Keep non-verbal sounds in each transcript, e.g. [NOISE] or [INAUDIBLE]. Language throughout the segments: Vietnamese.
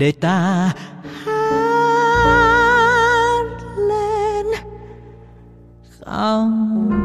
để ta hát lên không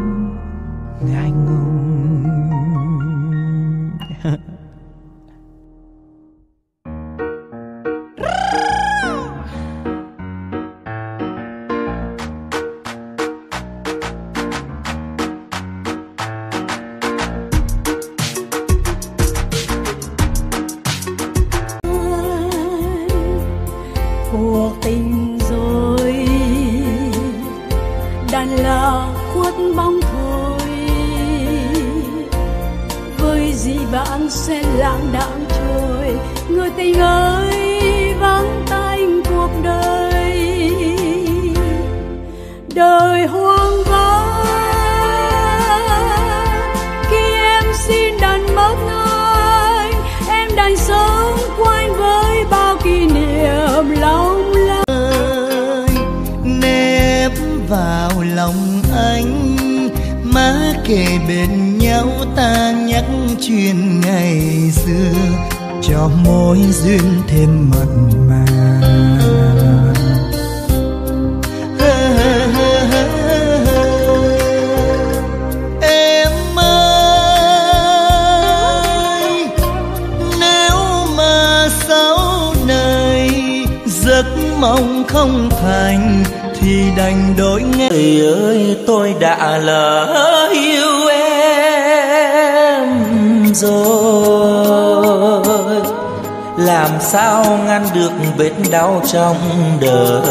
trong đời.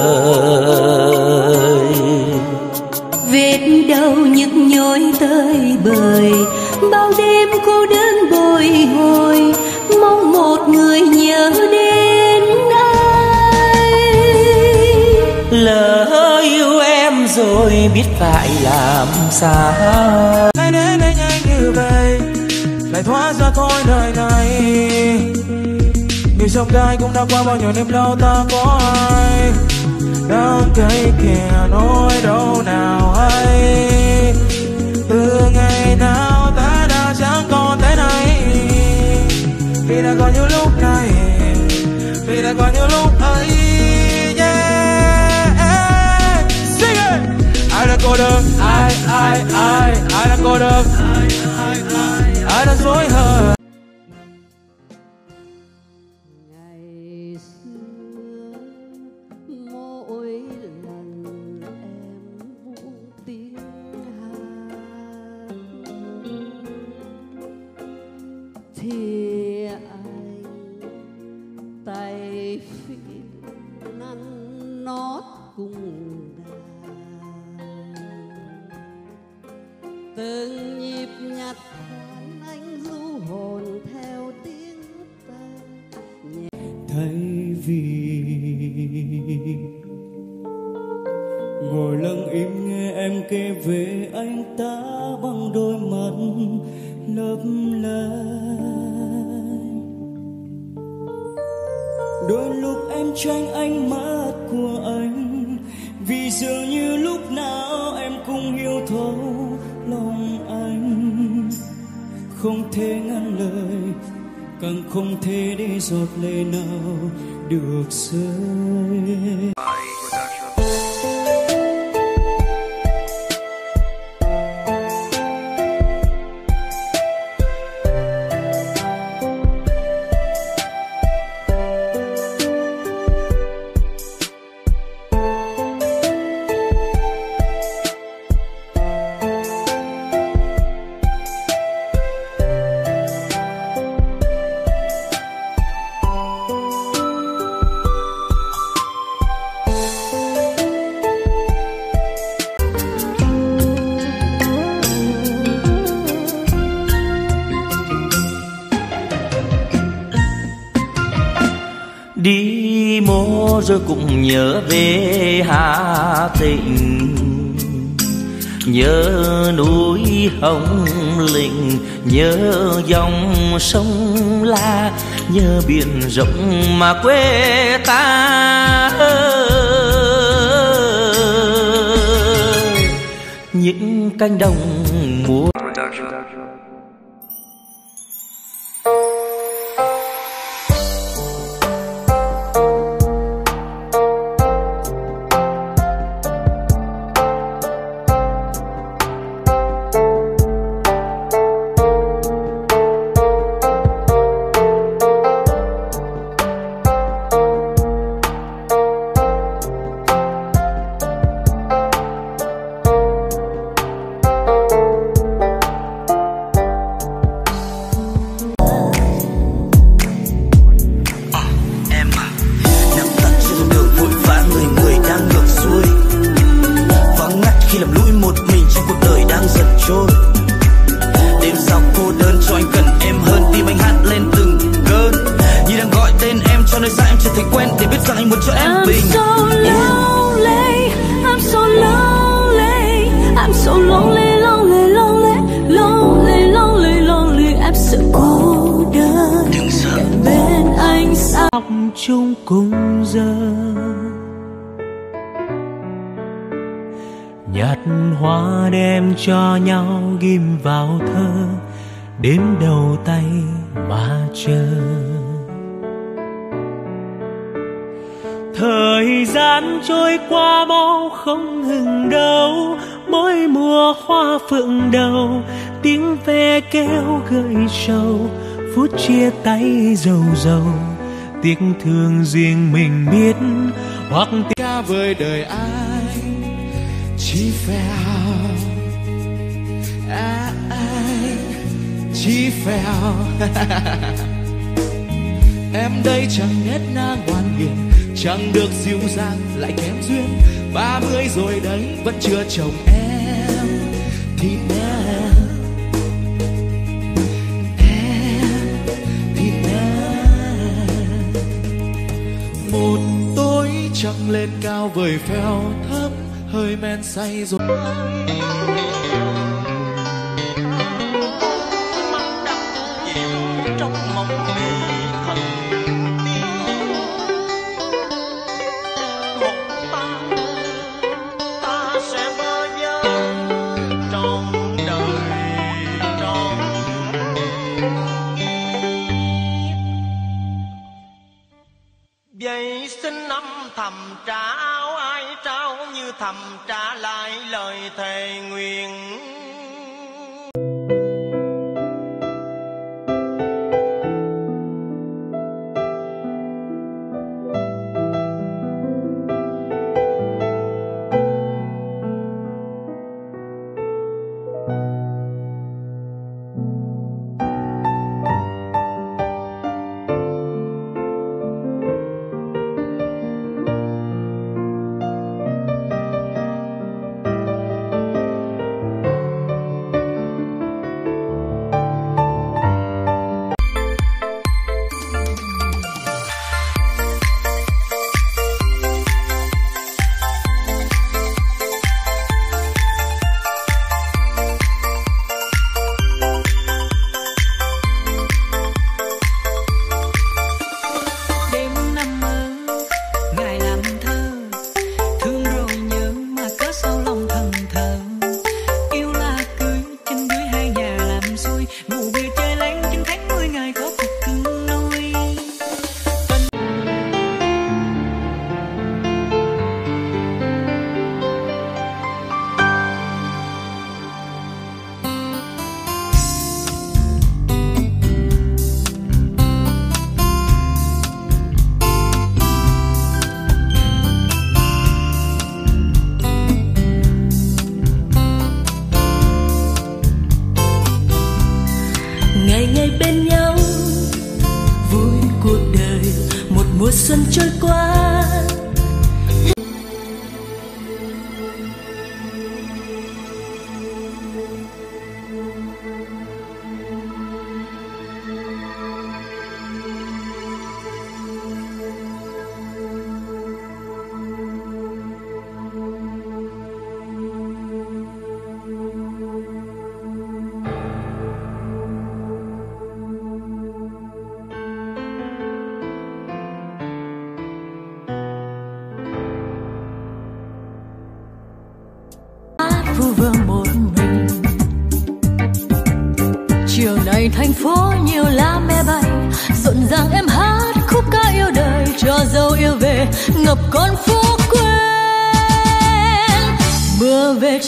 Vết đau nhức nhối tới bời bao đêm cô đơn bồi hồi mong một người nhớ đến ai. Lỡ yêu em rồi biết phải làm sao. Hãy đến đây nhanh như vậy Lại thoát ra khỏi đời này. Người trong gai cũng đã qua bao nhiêu đêm đau ta có Cây kìa nỗi đau nào hay? Từ ngày nào ta đã chẳng còn thế này? Vì đã có những lúc này Vì đã có những lúc ấy yeah. Sing it! Ai đã cô đơn? Ai, ai, ai, ai đã cô đơn? Ai đã dối hờn? Từng nhịp nhặt khoan anh du hồn theo tiếng ta thay vì ngồi lặng im nghe em kể về anh ta bằng đôi mắt lấp lánh. Đôi lúc em tranh ánh mắt càng không thể để giọt lệ nào được rơi. Nhớ về Hà Tịnh Nhớ núi Hồng linh Nhớ dòng sông La, Nhớ biển rộng mà quê ta Những cánh đồng trôi qua mau không ngừng đâu mỗi mùa hoa phượng đầu tiếng ve kêu gợi sầu phút chia tay dầu dầu tiếc thương riêng mình biết hoặc ca với đời ai chỉ phèo à, ai chỉ phèo [LAUGHS] em đây chẳng nét na ngoan hiền chẳng được dịu dàng, lại kém duyên. Ba mươi rồi đấy, vẫn chưa chồng em. Thì em em, thì em. Một tối trăng lên cao vời phèo thấp, hơi men say rồi. Thầm trả áo ai trao như thầm trả lại lời thề nguyện.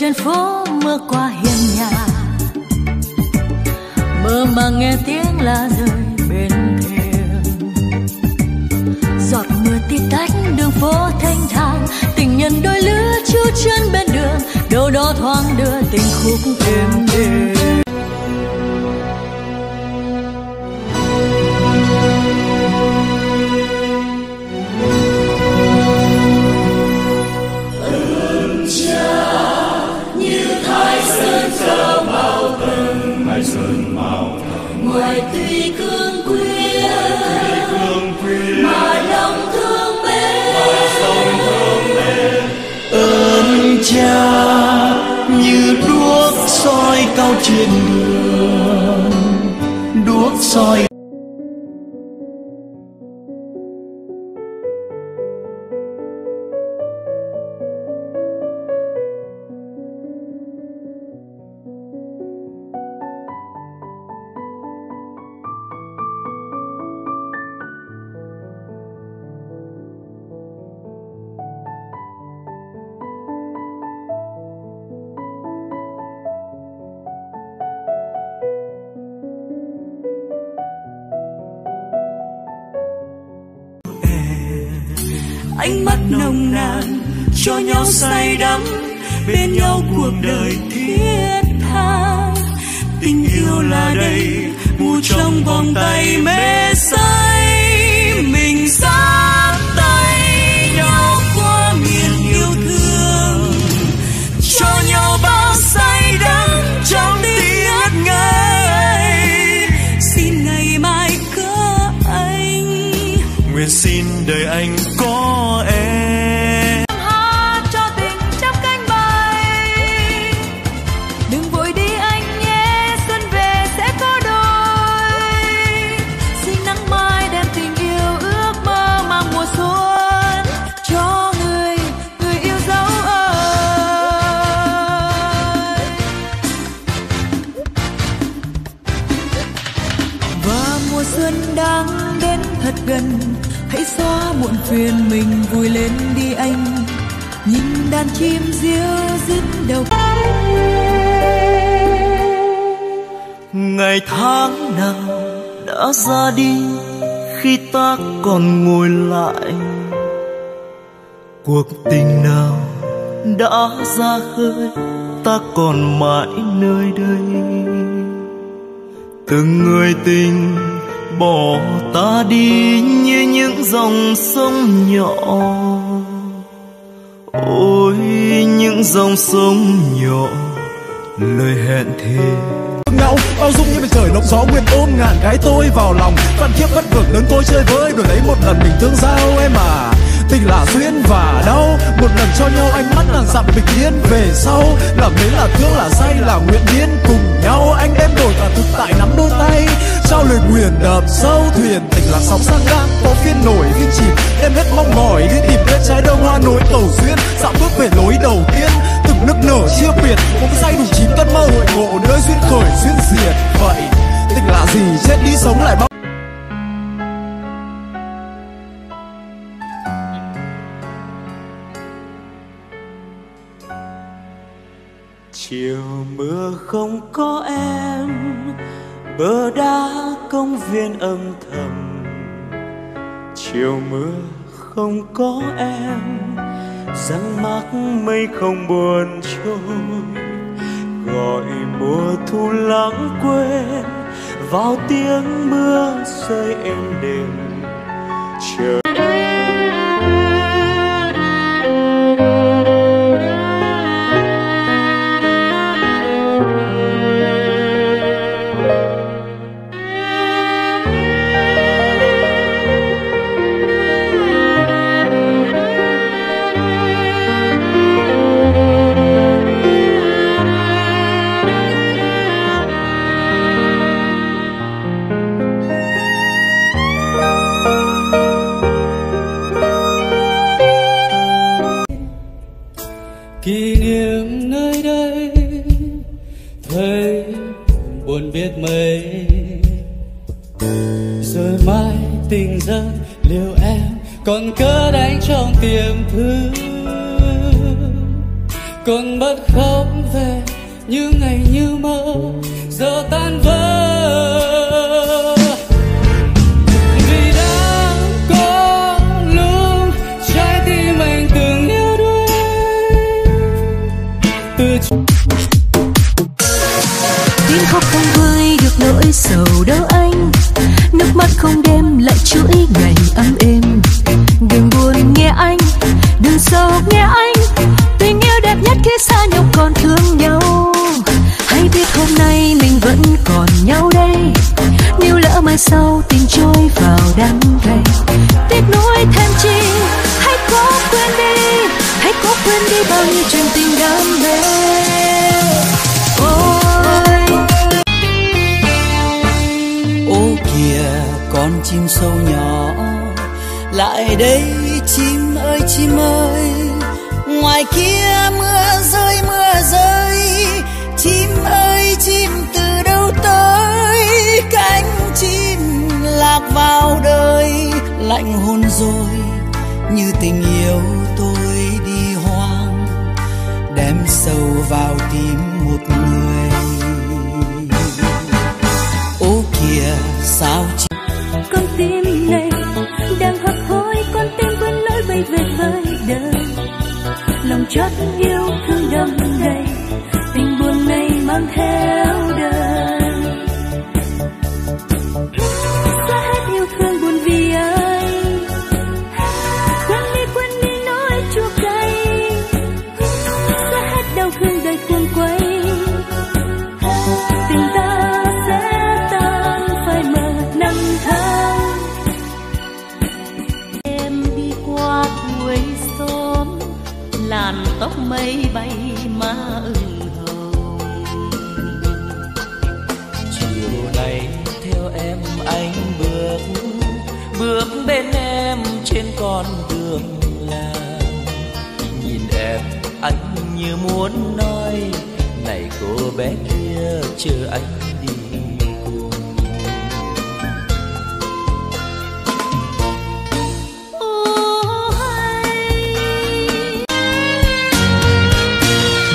Trên phố mưa qua hiên nhà. Mơ mà nghe tiếng lá rơi bên thềm. Giọt mưa tí tách đường phố thanh thang, tình nhân đôi lứa chu chân bên đường, đâu đó thoáng đưa tình khúc êm đềm. Trên đường. Đuốc soi nhau say đắm bên nhau cuộc đời thiết tha. Tình yêu là đây ngủ trong vòng tay mê say. Mình dắt tay nhau qua miền yêu thương. Cho nhau bao say đắm trong tiếng ngây. Xin ngày mai có anh. Nguyện xin xóa mình vui lên đi anh. Nhìn đàn chim diêu dứt đầu ngày tháng nào đã ra đi khi ta còn ngồi lại? Cuộc tình nào đã ra khơi, ta còn mãi nơi đây? Từng người tình bỏ ta đi như những dòng sông nhỏ. Ôi, những dòng sông nhỏ, lời hẹn thề. Ngẫu bao dung như biển trời lộng gió nguyên ôm ngàn cái tôi vào lòng. Văn kiếp bất vực lớn tôi chơi với, đổi lấy một lần mình thương giao em à tình là duyên và đau. Một lần cho nhau ánh mắt là dặm bình yên về sau. Là mến là thương, là say, là nguyện điên cùng nhau. Anh em đổi cả thực tại nắm đôi tay. Trao lời nguyện đập sâu. Thuyền tình là sóng sang ngang, có phiên nổi phiên chìm. Em hết mong mỏi đi tìm đến trái đông hoa nối cầu duyên. Dạo bước về lối đầu tiên, từng nức nở chia biệt. Cũng say đủ chín cơn mơ hội ngộ nơi duyên khởi duyên diệt. Vậy, tình là gì? Chết đi sống lại bao chiều mưa không có em, bờ đá công viên âm thầm. Chiều mưa không có em, răng mắc mây không buồn trôi. Gọi mùa thu lãng quên, vào tiếng mưa rơi êm đềm. Chờ chim sâu nhỏ. Lại đây chim ơi chim ơi, ngoài kia mưa rơi mưa rơi. Chim ơi, chim từ đâu tới? Cánh chim lạc vào đời. Lạnh hồn rồi, như tình yêu tôi đi hoang, đem sâu vào tim một người. Ô kìa, sao tuyệt với đời. Lòng chót yêu thương đâm đầy chờ anh đi cùng. Ô hay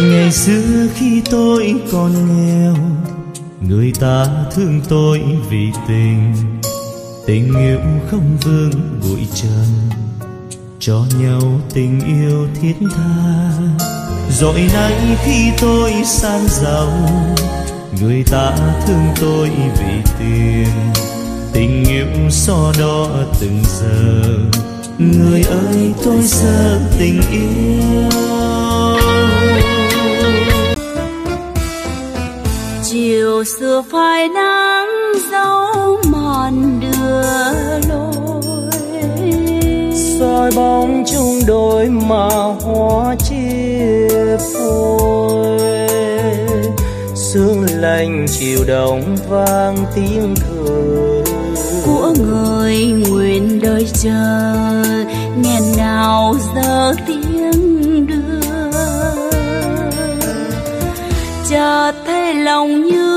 ngày xưa khi tôi còn nghèo, người ta thương tôi vì tình. Tình yêu không vương bụi trần, cho nhau tình yêu thiết tha. Rồi nay khi tôi san giàu người ta thương tôi vì tiền tình yêu so đo từng giờ. Người ơi tôi giờ tình yêu. Chiều xưa phai nắng dấu mòn đưa lối. Soi bóng chung đôi mà hoa chia chiều đồng vang tiếng thơ của người nguyện đời chờ, nghẹn ngào giờ tiếng đưa. Chờ thế lòng như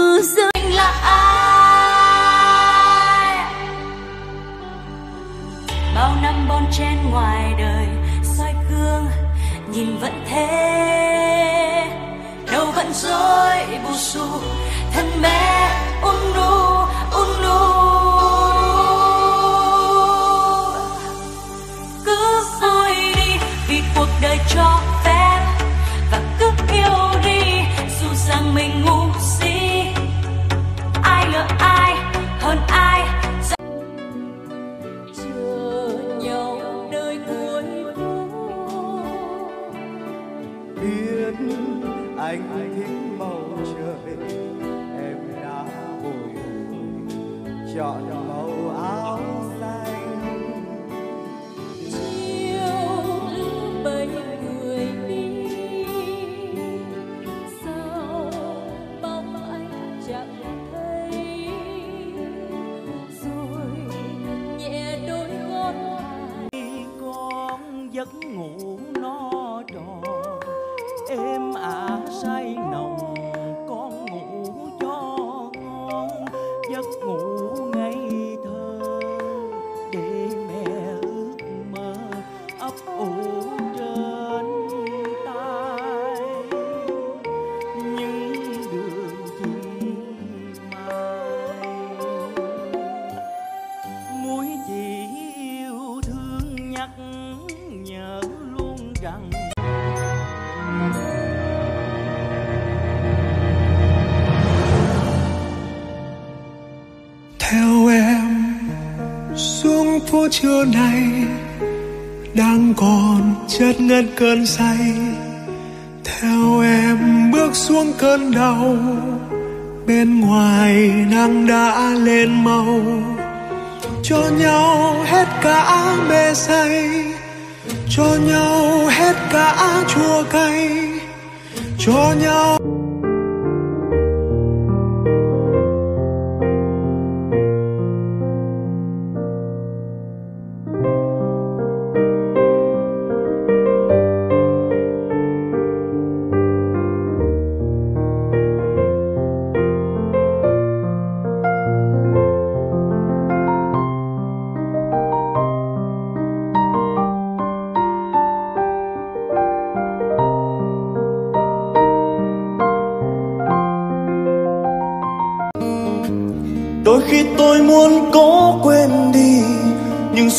trưa nay đang còn chất ngất cơn say. Theo em bước xuống cơn đau, bên ngoài nắng đã lên màu. Cho nhau hết cả mê say cho nhau hết cả chua cay. Cho nhau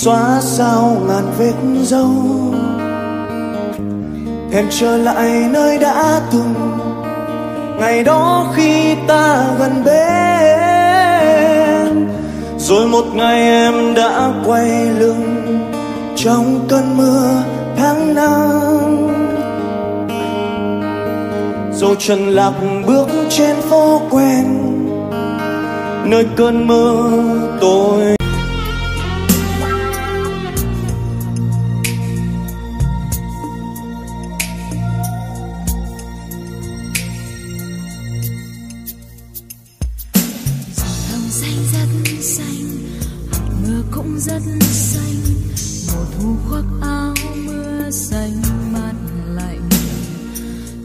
xóa sao ngàn vết dấu. Hẹn trở lại nơi đã từng, ngày đó khi ta gần bên. Rồi một ngày em đã quay lưng trong cơn mưa tháng năm. Dẫu chân lạc bước trên phố quen, nơi cơn mơ tôi cũng rất xanh. Mùa thu khoác áo mưa xanh mát lạnh.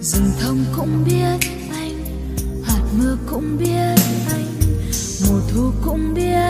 Rừng thông cũng biết anh, hạt mưa cũng biết anh. Mùa thu cũng biết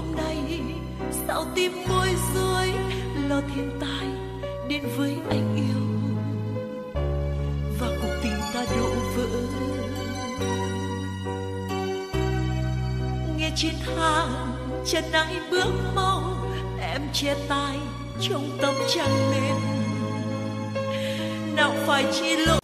hôm nay, sao tim bối rối lo thiên tai đến với anh yêu? Và cuộc tình ta đổ vỡ. Nghe trên hàng chân ai bước mau, em che tay trong tâm trăng lên. Nào phải chỉ lỗi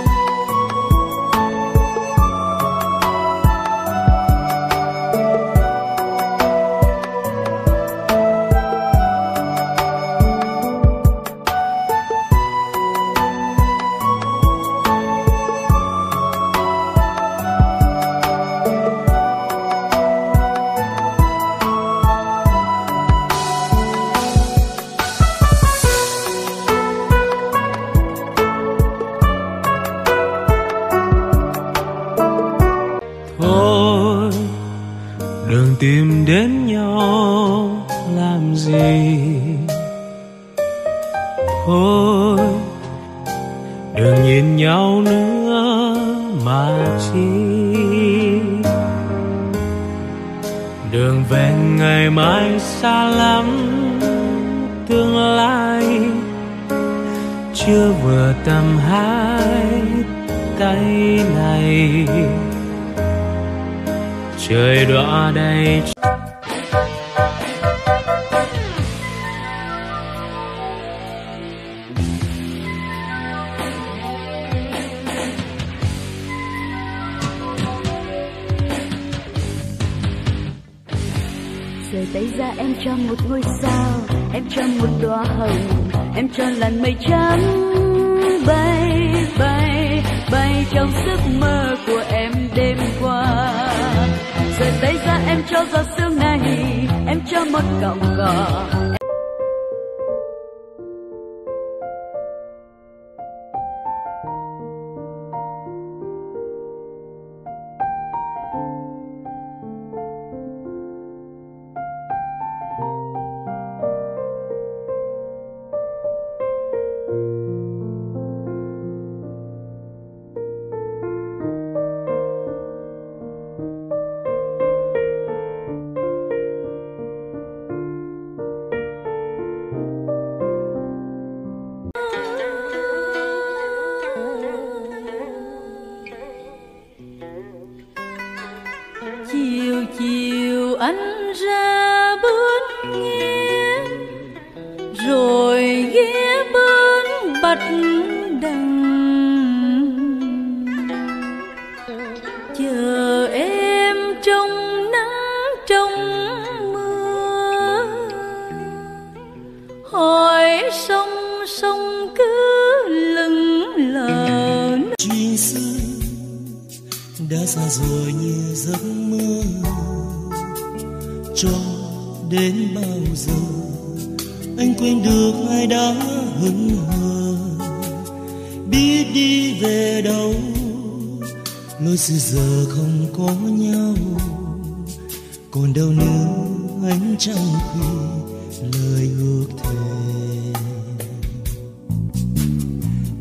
đã xa rồi như giấc mơ. Cho đến bao giờ anh quên được ai đã hững hờ? Biết đi về đâu, lối xưa giờ không có nhau. Còn đâu nữa anh chẳng khi lời ước thề.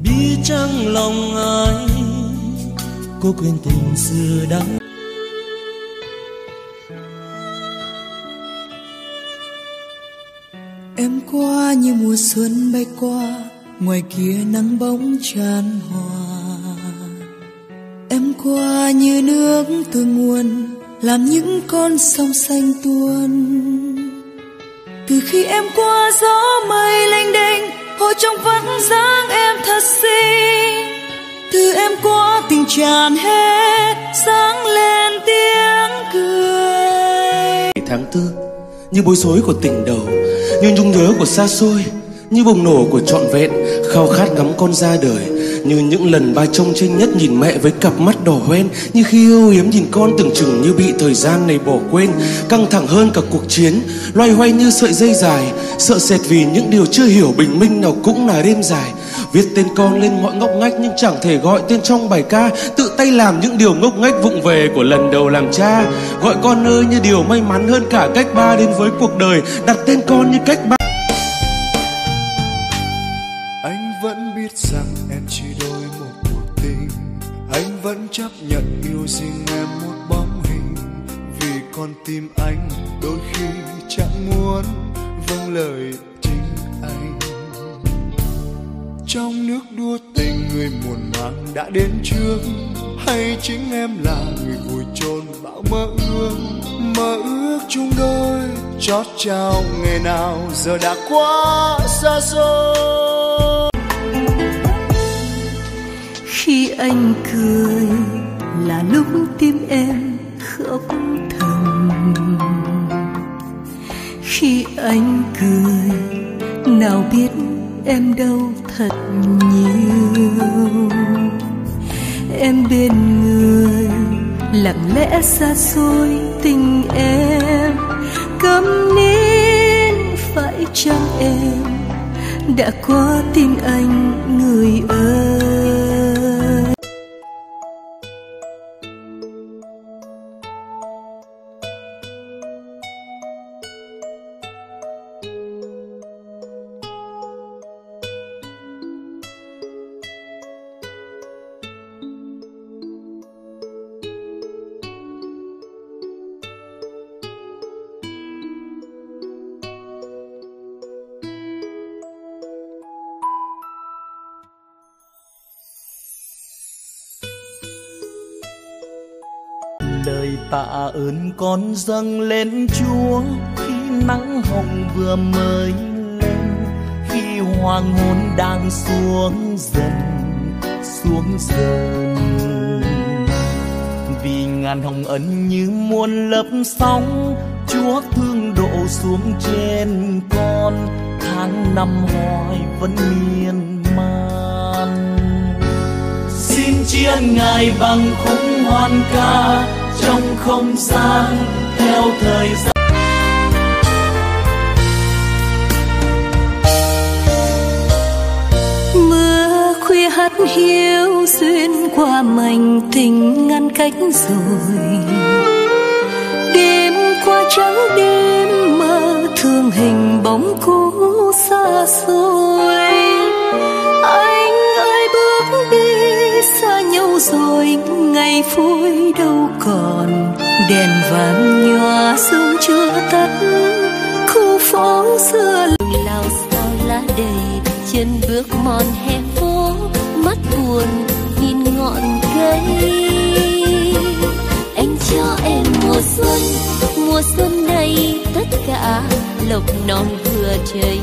Biết chăng lòng ai cô quên tình xưa đắng Em qua như mùa xuân bay qua, Ngoài kia nắng bóng tràn hòa. Em qua như nước từ nguồn, Làm những con sông xanh tuôn. Từ khi em qua gió mây lênh đênh, Hồ trong vắng dáng em thật xinh. Từ em qua tình tràn hết, Sáng lên tiếng cười. Tháng tư, như bối rối của tình đầu, như nhung nhớ của xa xôi, như bùng nổ của trọn vẹn, khao khát ngắm con ra đời, như những lần ba trông tranh nhất nhìn mẹ với cặp mắt đỏ hoen, như khi yêu hiếm nhìn con tưởng chừng như bị thời gian này bỏ quên, căng thẳng hơn cả cuộc chiến, loay hoay như sợi dây dài, sợ sệt vì những điều chưa hiểu bình minh nào cũng là đêm dài viết tên con lên mọi ngóc ngách, nhưng chẳng thể gọi tên trong bài ca. Tự tay làm những điều ngốc nghếch vụng về của lần đầu làm cha. Gọi con ơi như điều may mắn hơn cả cách ba đến với cuộc đời. Đặt tên con như cách ba. Anh vẫn biết rằng em chỉ đôi một cuộc tình. Anh vẫn chấp nhận yêu riêng em một bóng hình. Vì con tim anh đôi khi chẳng muốn vâng lời trong nước đua tình người muộn màng đã đến trước hay chính em là người vùi chôn bão mơ ước mơ ước chung đôi. Chót trao ngày nào giờ đã quá xa xôi. Khi anh cười là lúc tim em khóc thầm. Khi anh cười, nào biết em đâu thật nhiều. Em bên người, lặng lẽ xa xôi tình em. Câm nín phải chăng em? Đã qua tim anh người ơi? Tạ ơn con dâng lên chúa khi nắng hồng vừa mới lên, khi hoàng hôn đang xuống dần xuống dần. Vì ngàn hồng ân như muôn lớp sóng, chúa thương độ xuống trên con, tháng năm hoài vẫn miên man. Xin chiên ngài bằng khúc hoan ca trong không gian theo thời gian. Mưa khuya hắt hiu xuyên qua mảnh tình ngăn cách rồi. Đêm qua trắng đêm mơ thương hình bóng cũ xa xôi. Ai rồi ngày vui đâu còn. Đèn vàng nhòa sương chưa tắt, khu phố xưa lao sao lá đầy. Chân bước mòn hè phố, mắt buồn nhìn ngọn cây. Anh cho em mùa xuân mùa xuân này tất cả lộc non vừa chảy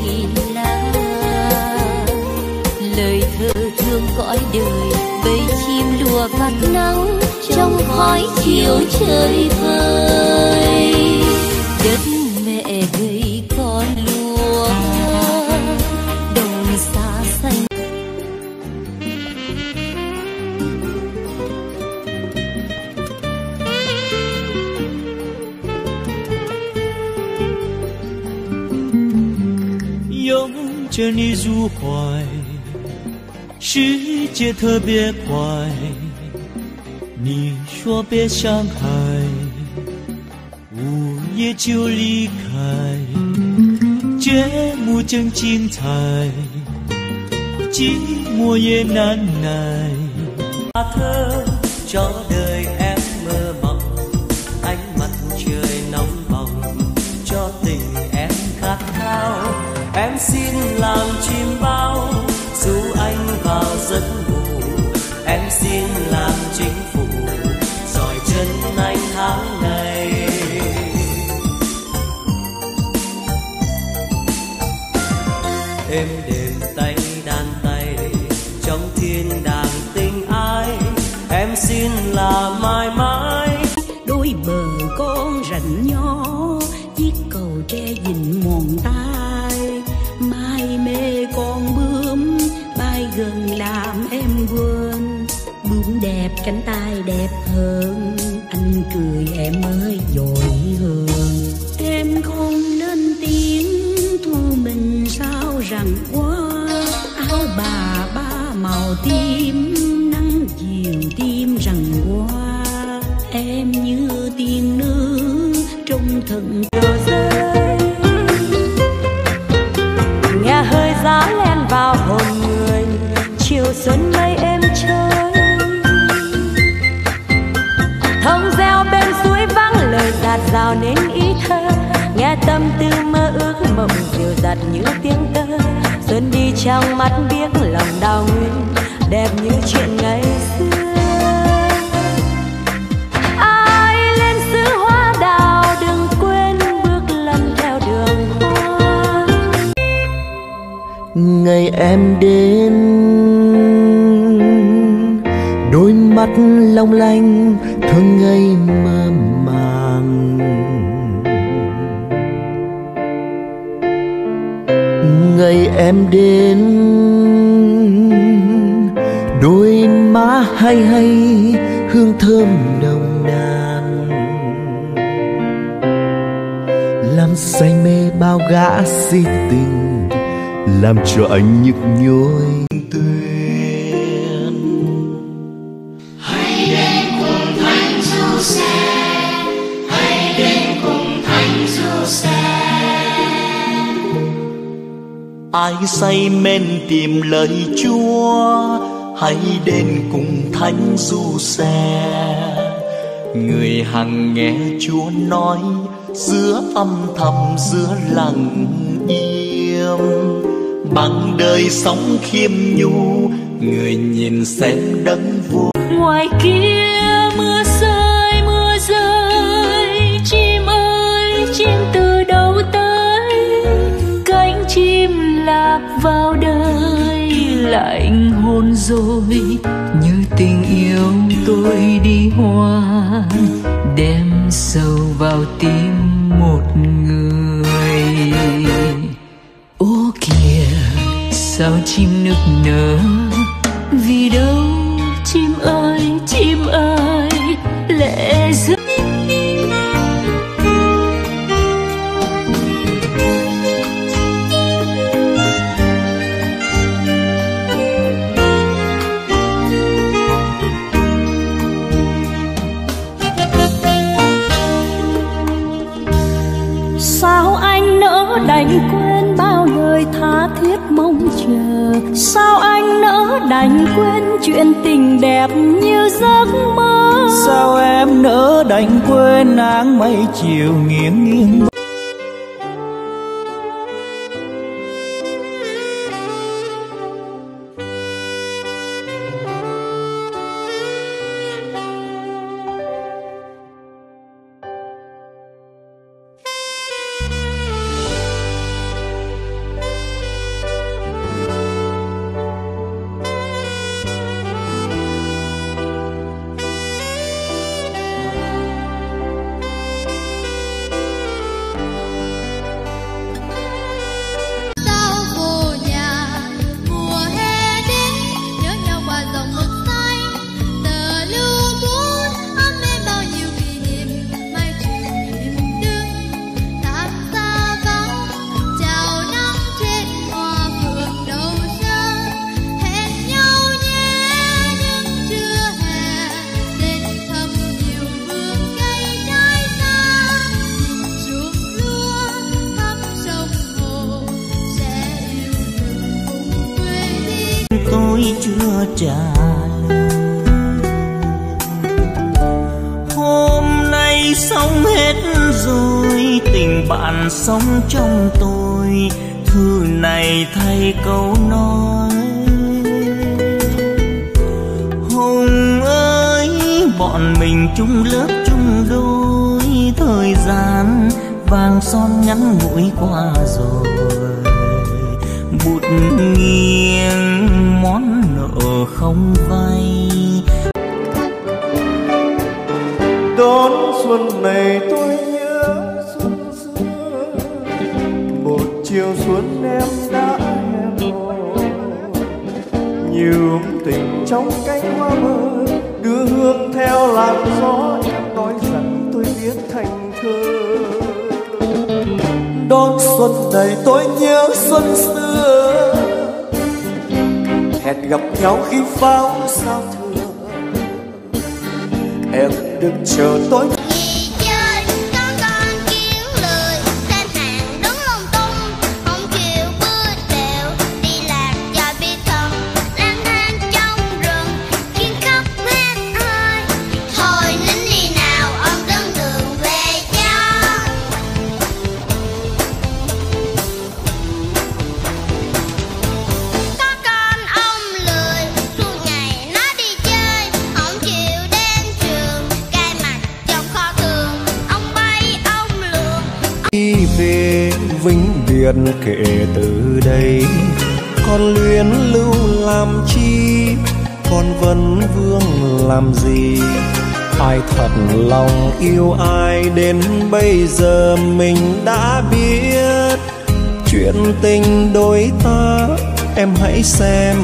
lá lời thơ thương cõi đời, bầy chim lùa vạt nắng trong khói chiều trời vơi đất mẹ gây con lùa đồng xa xanh. Những chân đi du hoài 世界特别快。你说别伤害，午夜就离开。节目真精彩，寂寞也难耐。阿特，加 em xin rằng quá áo bà, ba màu tím, nắng chiều tim rằng qua em như tiên nữ trong thần cờ rơi nghe hơi gió len vào hồn người, chiều xuân mây em chơi. Thông reo bên suối vắng, lời giạt rào nên ý thơ. Nghe tâm tư mơ ước, mộng dịu dặt như tiếng tơ trong mắt biếc lòng đào nguyên, đẹp như chuyện ngày xưa. Ai lên xứ hoa đào đừng quên bước lần theo đường hoa. Ngày em đến, đôi mắt long lanh thương ngây mơ màng em đến. Đôi má hay hay, hương thơm nồng nàn. Làm say mê bao gã si tình, làm cho anh nhức nhối. Ai say men tìm lời chúa, hãy đến cùng thánh du xe người hằng nghe chúa nói, giữa âm thầm, giữa lặng im. Bằng đời sống khiêm nhu người nhìn xem đấng vua. Ngoài kia lạc vào đời lạnh hồn rồi. Như tình yêu tôi đi hoa, đem sâu vào tim một người. Ô kìa, sao chim nức nở? Vì đâu chim ơi chim ơi lệ rơi đành quên bao lời tha thiết mong chờ. Sao anh nỡ đành quên chuyện tình đẹp như giấc mơ? Sao em nỡ đành quên áng mây chiều nghiêng nghiêng trả lời hôm nay sống hết rồi, tình bạn sống trong tôi. Thư này thay câu nói. Hùng ơi, bọn mình chung lớp chung đôi. Thời gian vàng son ngắn ngủi qua rồi. Bụt nghiêng không vay. Đón xuân này tôi nhớ xuân xưa. Một chiều xuân em đã hẹn nhiều tình trong cánh hoa mơ, đưa hương theo làn gió em nói rằng tôi viết thành thơ. Đón xuân này tôi nhớ xuân xưa gặp nhau khi pháo sao thừa em đừng chờ tối. Thật lòng yêu ai đến bây giờ mình đã biết. Chuyện tình đôi ta em hãy xem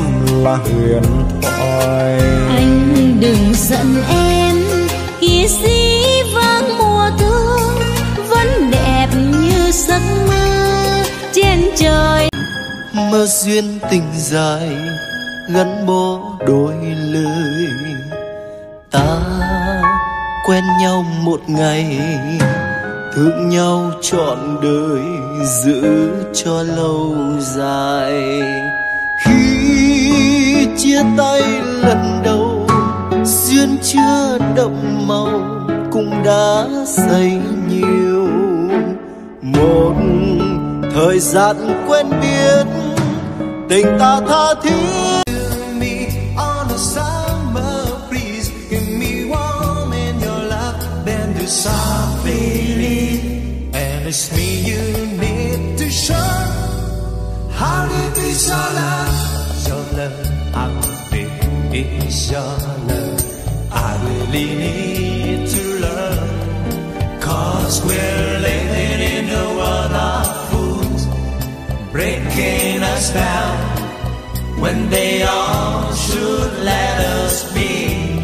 là huyền thoại. Anh đừng giận em kia dĩ vang mùa thu vẫn đẹp như giấc mơ trên trời. Mơ duyên tình dài gắn bó đôi lời ta nhau một ngày, thương nhau trọn đời, giữ cho lâu dài. Khi chia tay lần đầu, duyên chưa đậm màu cũng đã say nhiều. Một thời gian quen biết, tình ta tha thiết it's me you need to show how do is your love. Your love, I'm is your love. I really need to love. Cause we're living in a world of fools, breaking us down when they all should let us be.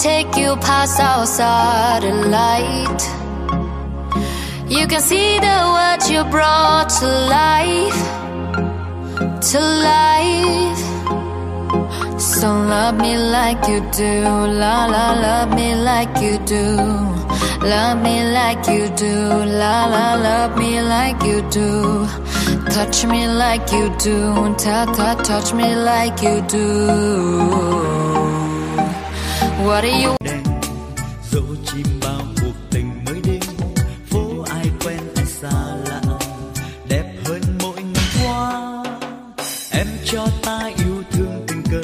Take you past our satellite. You can see the words you brought to life. To life. So love me like you do. La la, love me like you do. Love me like you do. La la, love me like you do. Touch me like you do. Ta ta, touch me like you do. What are you? dỗ chim bao cuộc tình mới đến phố ai quen ai xa lạ, đẹp hơn mỗi ngày qua. Em cho ta yêu thương tình cờ,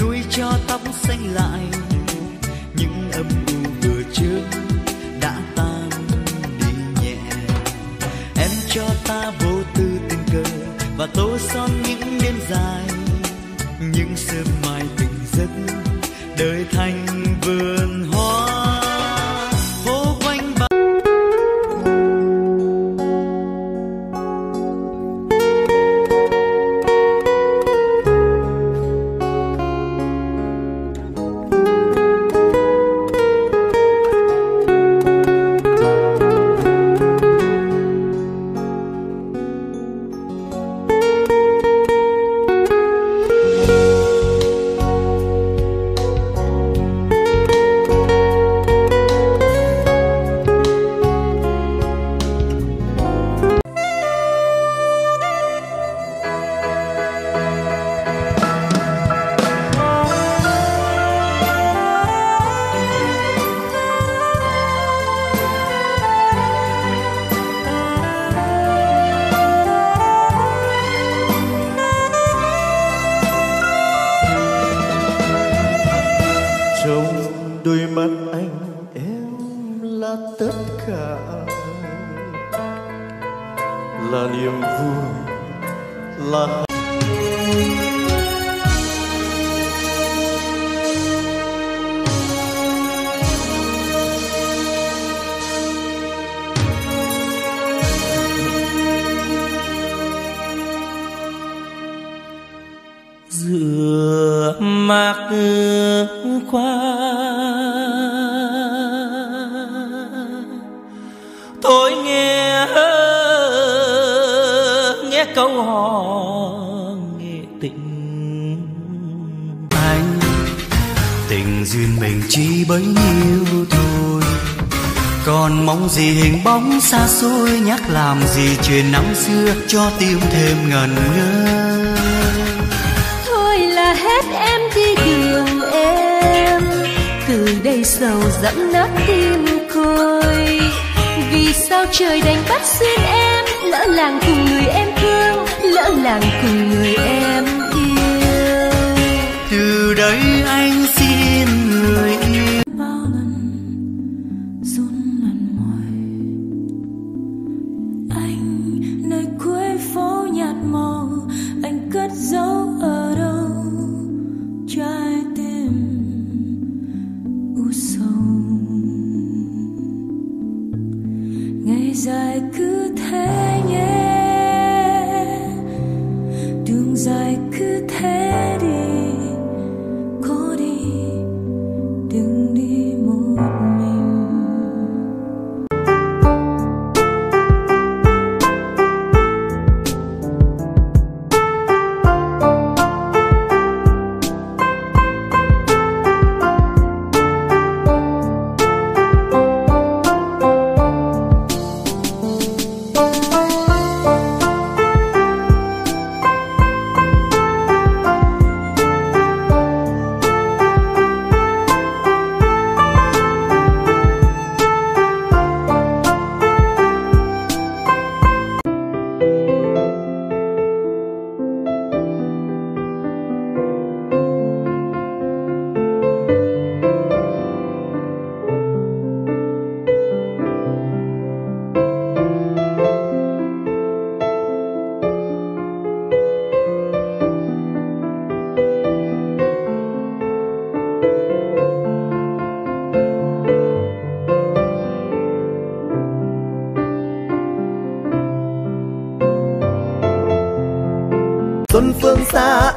nuôi cho tóc xanh lại. Những âm u vừa trước đã tan đi nhẹ. Em cho ta vô tư tình cờ và tô son những đêm dài. Những sớm mai tình đời thành gì chuyện năm xưa cho tim thêm ngần ngơ thôi là hết em đi đường em từ đây sầu dẫm nát tim côi. Vì sao trời đành bắt duyên em lỡ làng cùng người em thương lỡ làng cùng người em yêu? Từ đây anh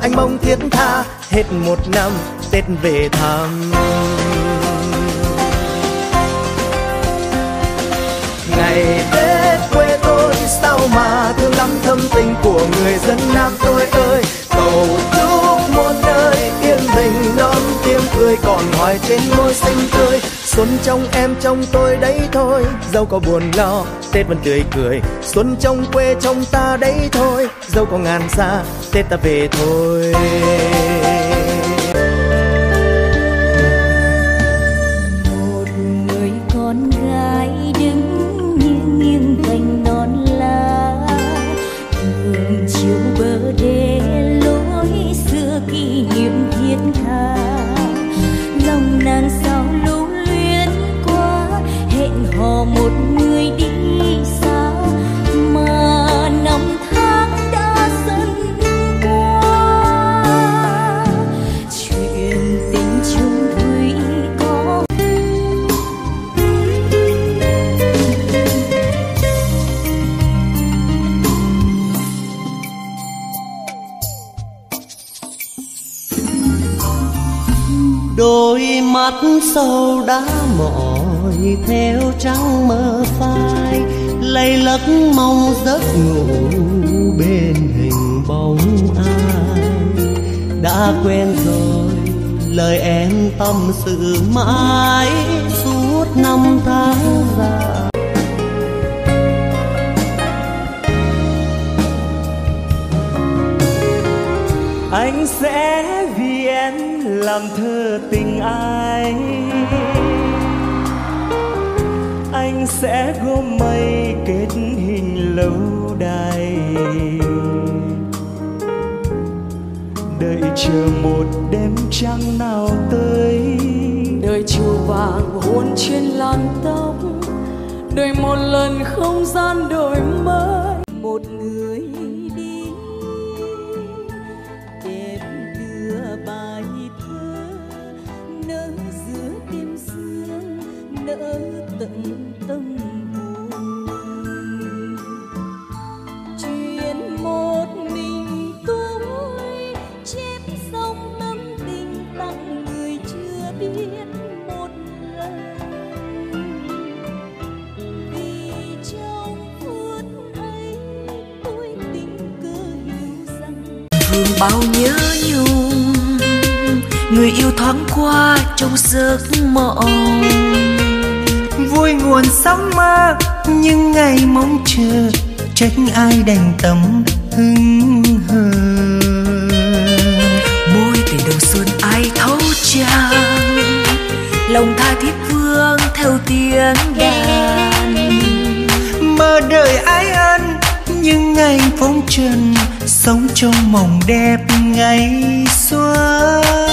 anh mong thiết tha hết một năm, tết về thăm. Ngày tết quê tôi sao mà thương lắm, thâm tình của người dân nam tôi ơi. Cầu chúc muôn nơi yên bình, đón tiếng cười còn hoài trên môi xinh tươi xuân trong em, trong tôi đấy thôi. Dẫu có buồn lo, tết vẫn tươi cười. Xuân trong quê trong ta đấy thôi. Dẫu có ngàn xa, tết ta về thôi. Mắt sâu đã mỏi, theo trắng mơ phai, lay lắc mong giấc ngủ bên hình bóng ai. Đã quen rồi, lời em tâm sự mãi, suốt năm tháng dài. Anh sẽ làm thơ tình ai anh sẽ gom mây kết hình lâu đài. Đợi chờ một đêm trăng nào tới. Đời chiều vàng hôn trên làn tóc. Đời một lần không gian đổi mới. Lòng tha thiết vương theo tiếng đàn. Mơ đời ái ân nhưng ngày phóng trần sống trong mộng đẹp ngày xuân.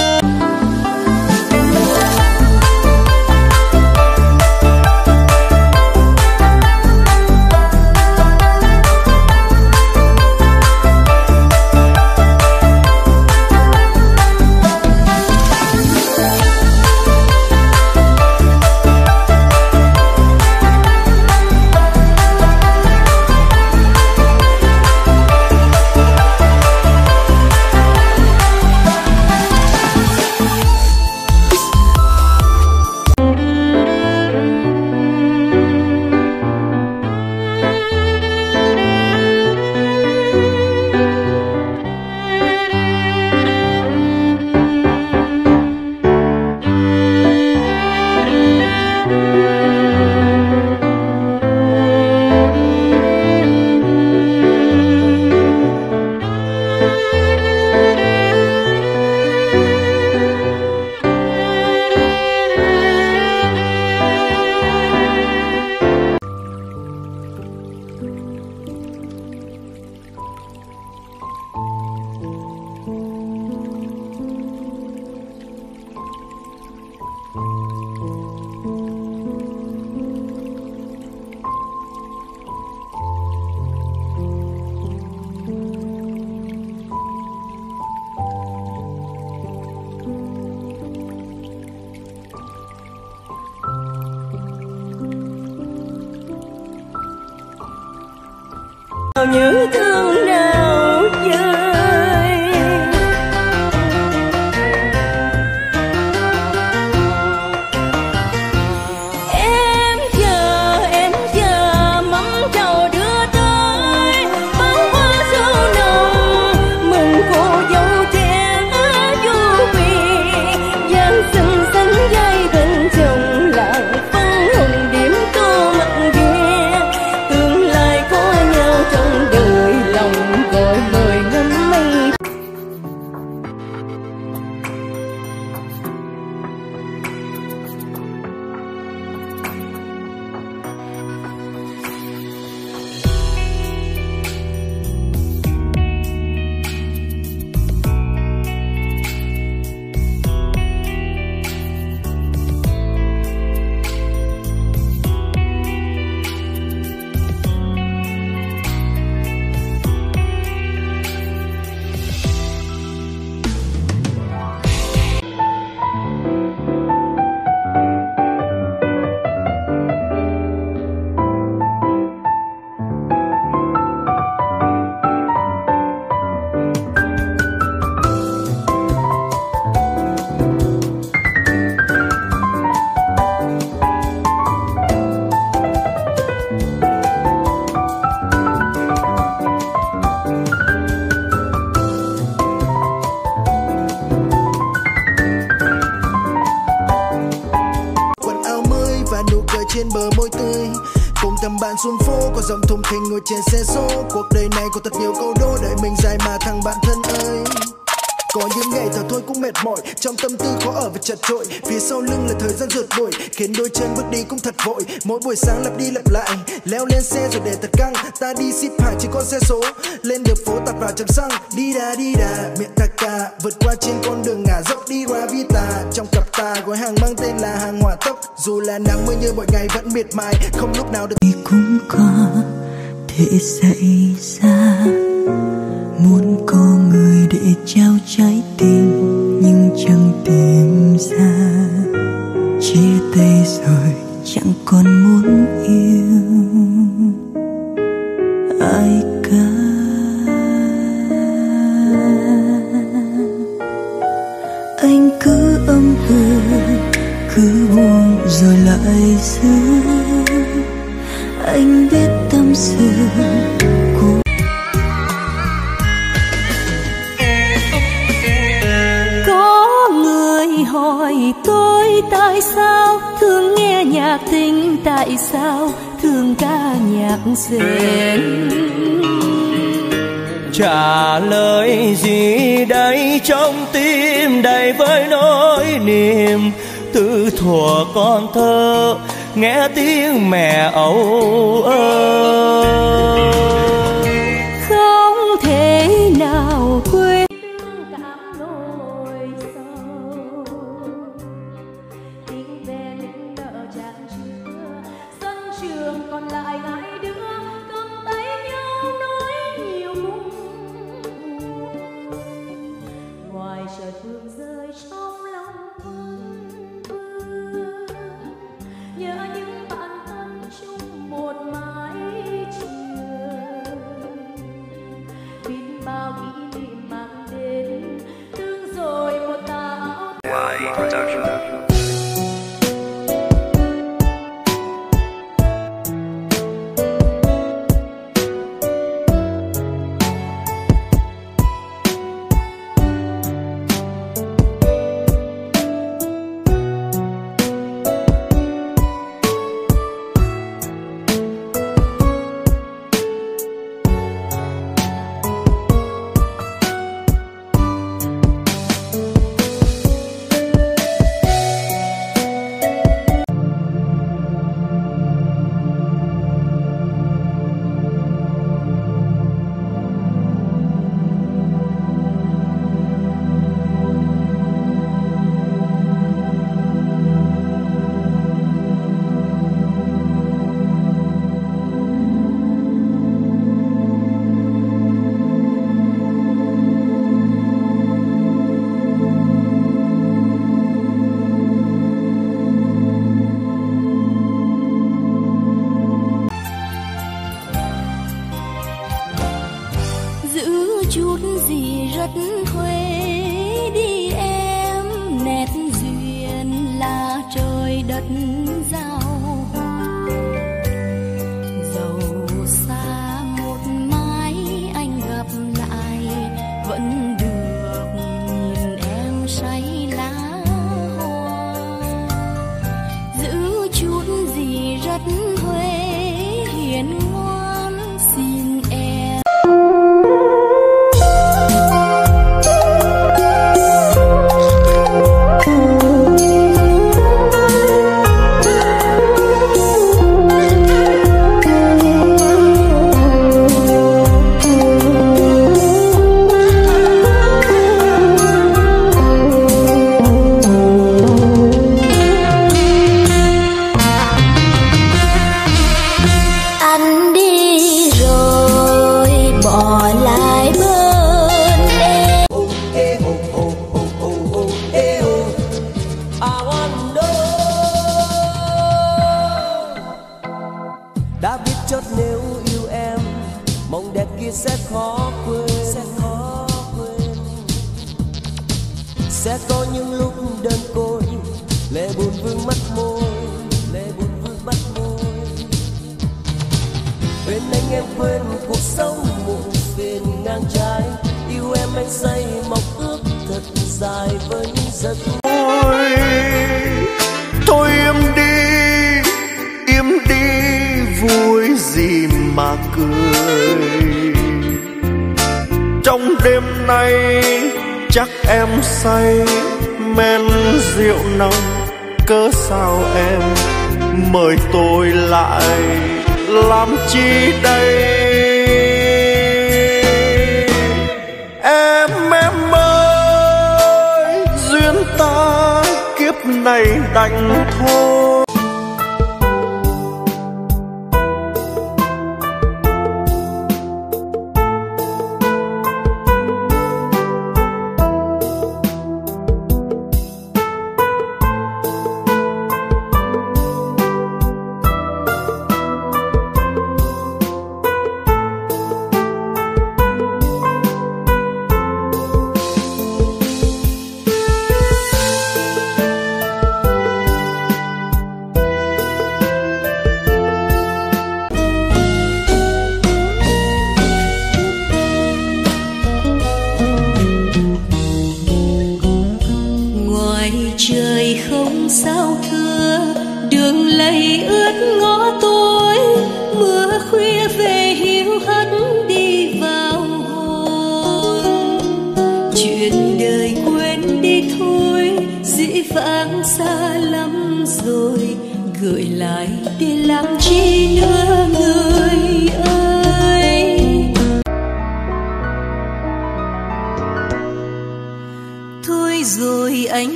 Có dòng thùng thình ngồi trên xe số. Cuộc đời này có thật nhiều câu đố đợi mình dài mà thằng bạn thân ơi có những ngày thở thôi cũng mệt mỏi, trong tâm tư khó ở và chật trội phía sau lưng là thời gian rượt đuổi, khiến đôi chân bước đi cũng thật vội. Mỗi buổi sáng lặp đi lặp lại, leo lên xe rồi để thật căng. Ta đi ship hàng chỉ con xe số, lên đường phố tạt vào chấm xăng. Đi đà đi đà, miệng ta ca, vượt qua trên con đường ngả dốc đi qua vita. Trong cặp ta gói hàng mang tên là hàng hỏa tốc. Dù là nắng mưa như mọi ngày vẫn miệt mài, không lúc nào được. Cũng có thể xảy ra muốn có người để trao trái tim, nhưng chẳng tìm ra. Chia tay rồi chẳng còn muốn yêu. Ai cả? Anh cứ âm ừ cứ buông rồi lại giữ. Anh biết tâm sự tại sao? Thường nghe nhạc tình tại sao? Thường ca nhạc rền trả lời gì đây? Trong tim đầy với nỗi niềm. Từ thuở con thơ, nghe tiếng mẹ âu ơ.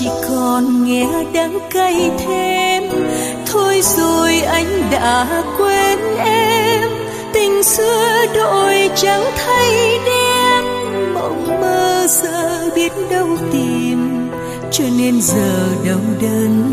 chỉ còn nghe đắng cay thêm. Thôi rồi anh đã quên em. Tình xưa đổi trắng thay đen mộng mơ giờ biết đâu tìm. Cho nên giờ đau đớn.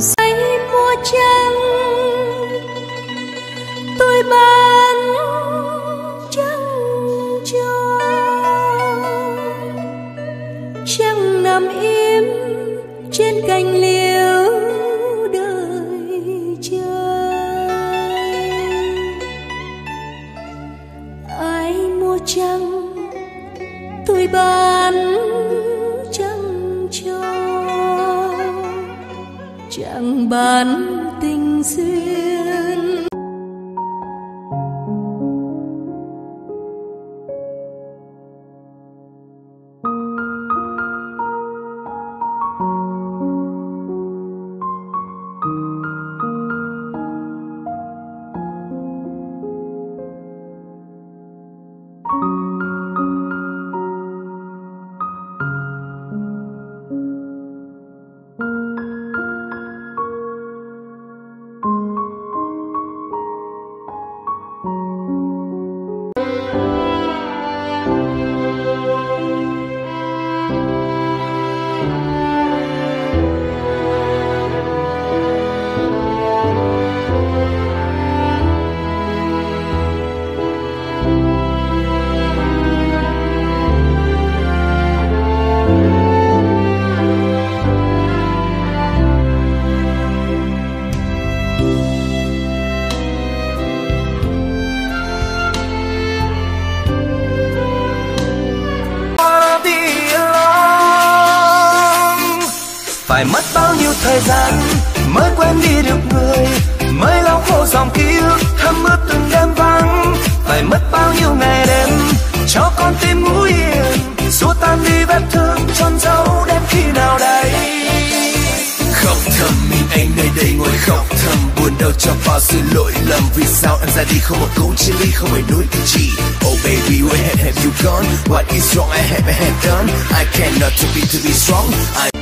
đâu cho phao xin lỗi lầm vì sao chi. Oh baby where have you gone? What is wrong? I have a head done. I cannot to be to be strong. I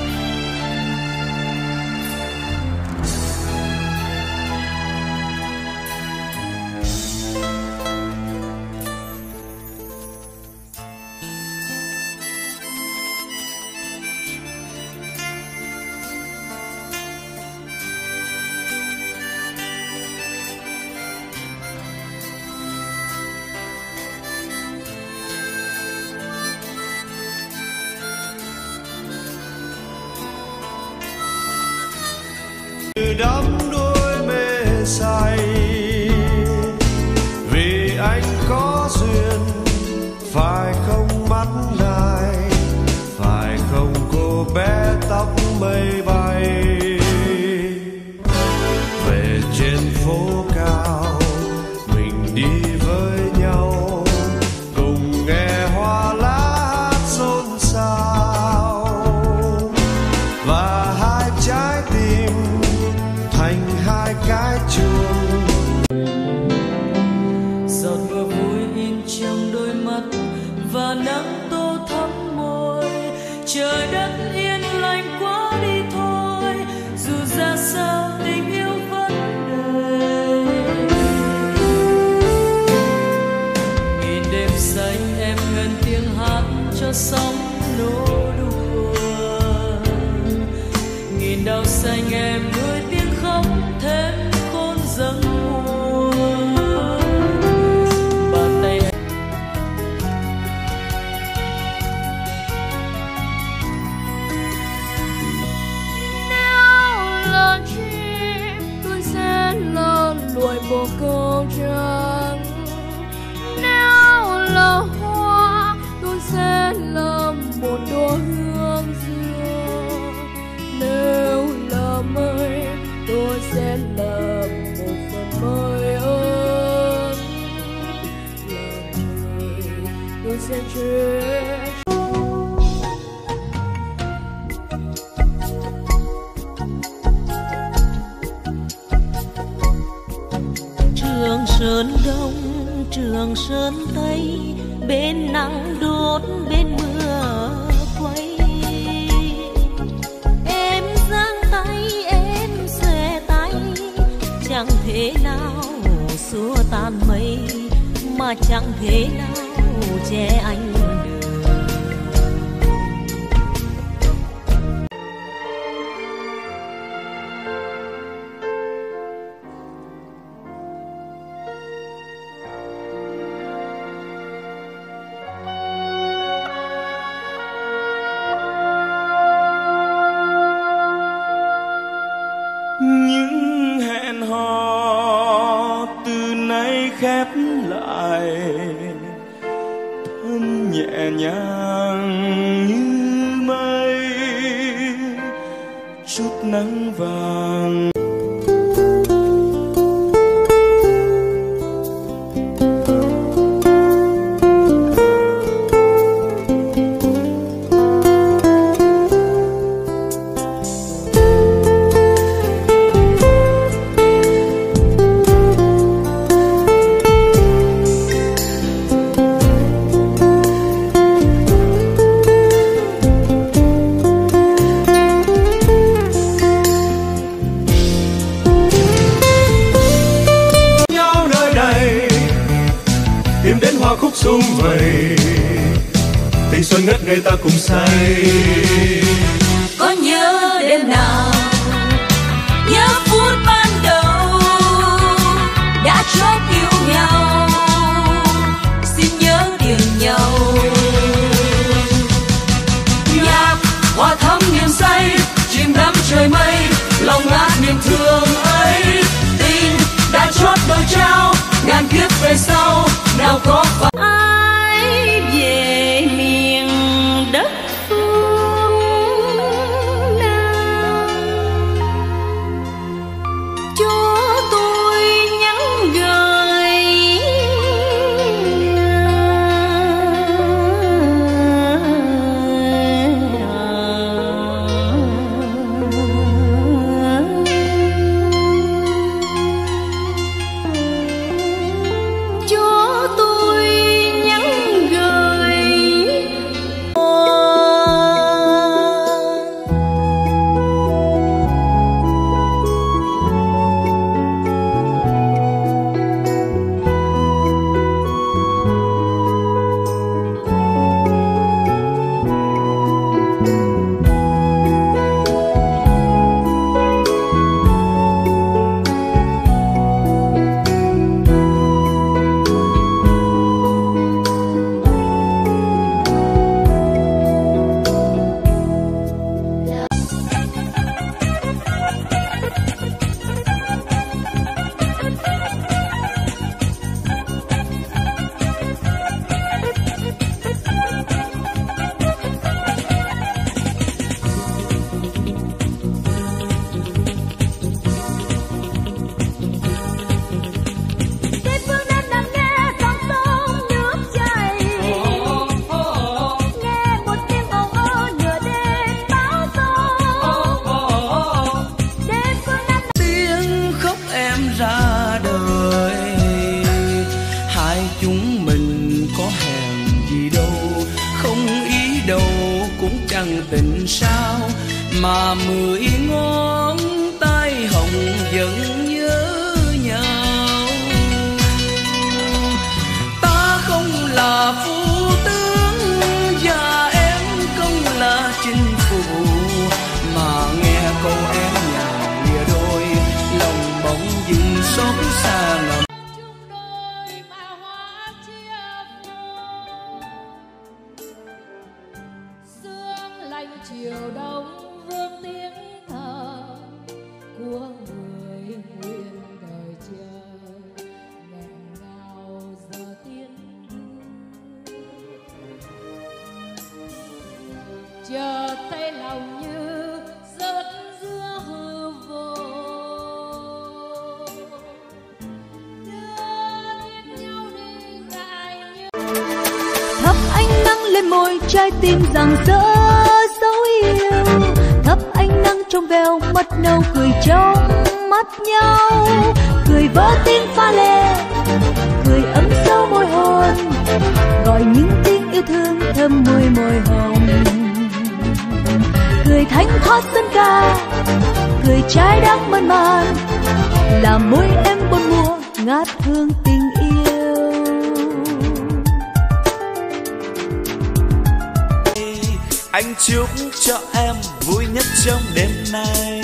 khép lại thân nhẹ nhàng như mây chút nắng vàng. Chẳng tình sao mà mười ngón tay hồng vẫn nhớ nhau. Ta không là phu tướng, và em không là chinh phụ mà nghe câu em nhà lìa đôi, lòng bỗng dưng xót xa ngờ trong veo, mắt nâu cười trong mắt nhau cười vỡ tiếng pha lê. Cười ấm sâu môi hôn gọi những tiếng yêu thương thơm môi môi hồng. Cười thanh thoát sân ca cười trái đắng mơn man, làm môi em buồn mùa ngát hương tình anh chúc cho em vui nhất trong đêm nay.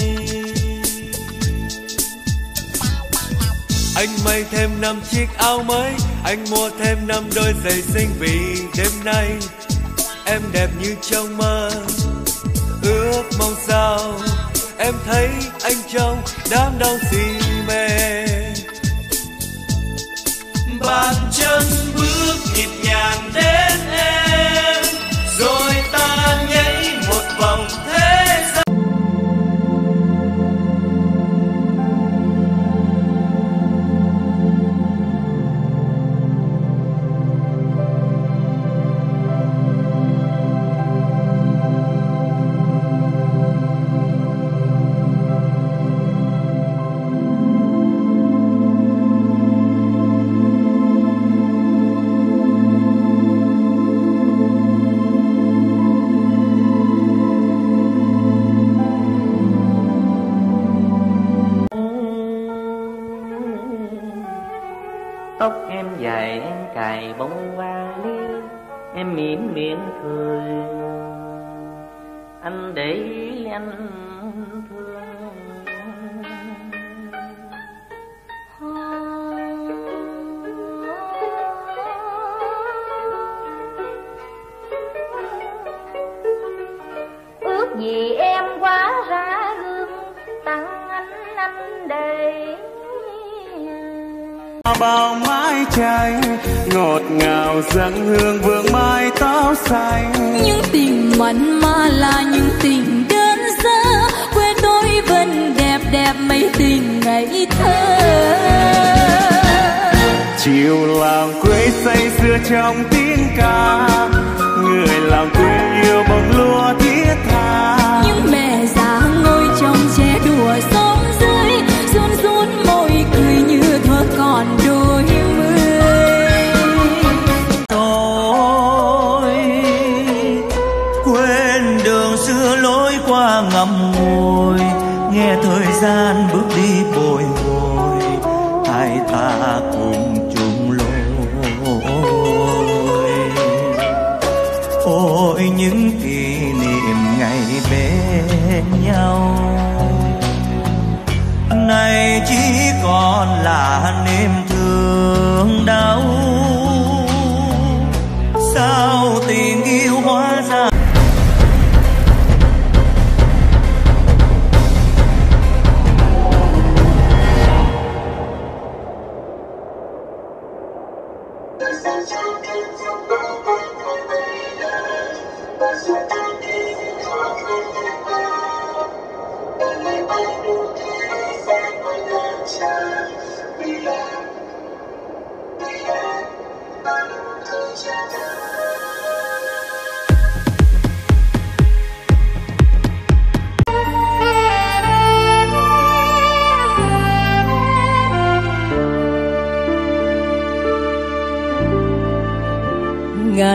Anh may thêm năm chiếc áo mới, anh mua thêm năm đôi giày xinh vì đêm nay em đẹp như trong mơ. Ước mong sao em thấy anh trong đám đông si mê. Bàn chân bước nhịp nhàng đến em, rồi ta mỉm miệng bao mái cháy ngọt ngào dâng hương vương mai táo xanh. Những tình mặn mà là những tình đơn sơ quê tôi vẫn đẹp đẹp mấy tình ngày thơ. Chiều làng quê say sưa trong tiếng ca người làng quê yêu bông lúa thiết tha. Những mẹ già ngồi trong che đùa xóm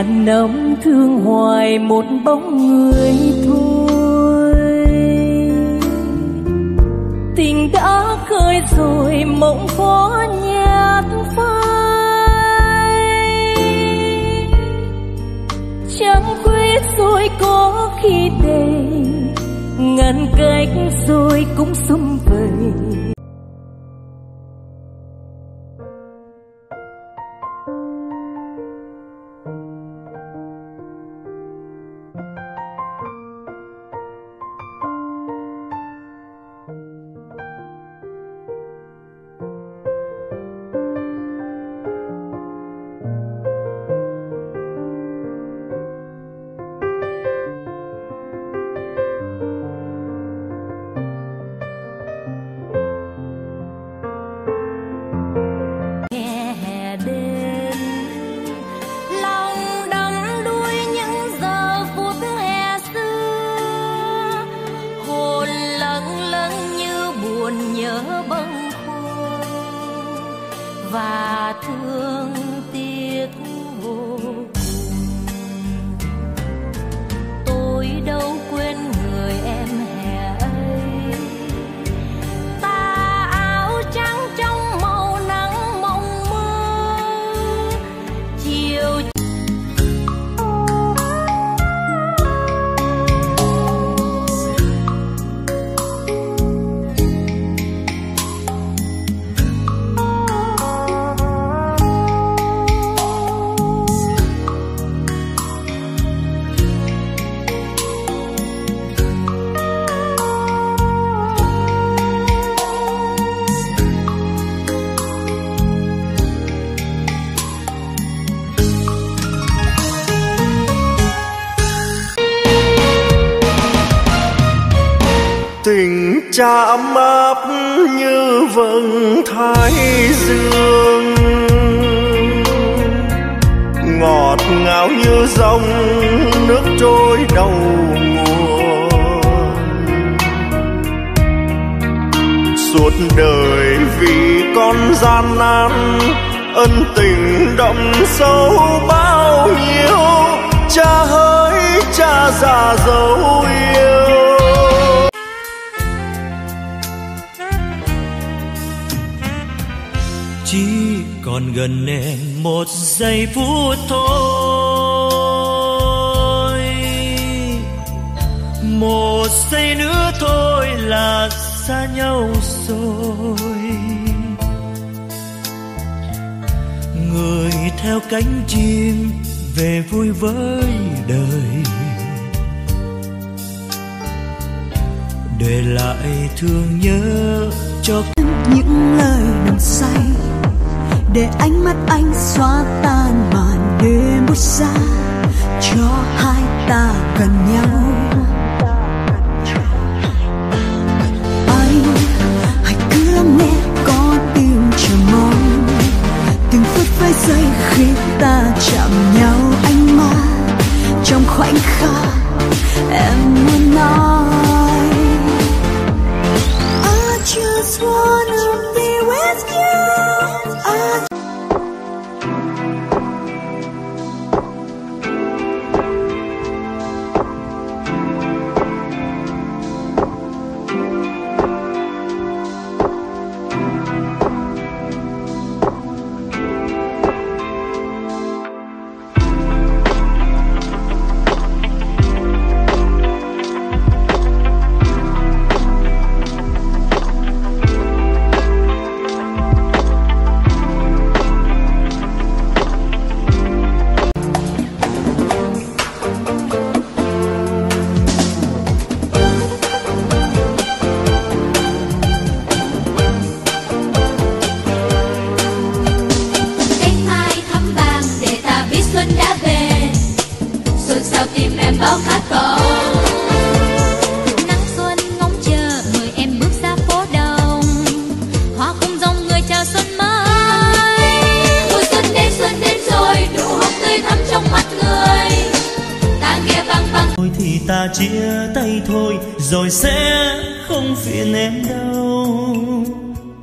ngàn năm thương hoài một bóng người thôi. Tình đã khơi rồi mộng khó nhạt phai. Chẳng quyết rồi có khi để ngàn cách rồi cũng xung vầy. Cha ấm áp như vầng thái dương. Ngọt ngào như dòng nước trôi đầu nguồn. Suốt đời vì con gian nan, ân tình đậm sâu bao nhiêu. Cha hỡi cha già dấu yêu. Còn gần em một giây phút thôi. Một giây nữa thôi là xa nhau rồi. Người theo cánh chim về vui với đời. Để lại thương nhớ cho những lời nồng say để ánh mắt anh xóa tan màn đêm buốt xa, cho hai ta gần nhau. Anh, hãy cứ lắng nghe có tim chờ mong. Từng phút vài giây khi ta chạm nhau anh mắt, trong khoảnh khắc em muốn nói. Rồi sẽ không phiền em đâu.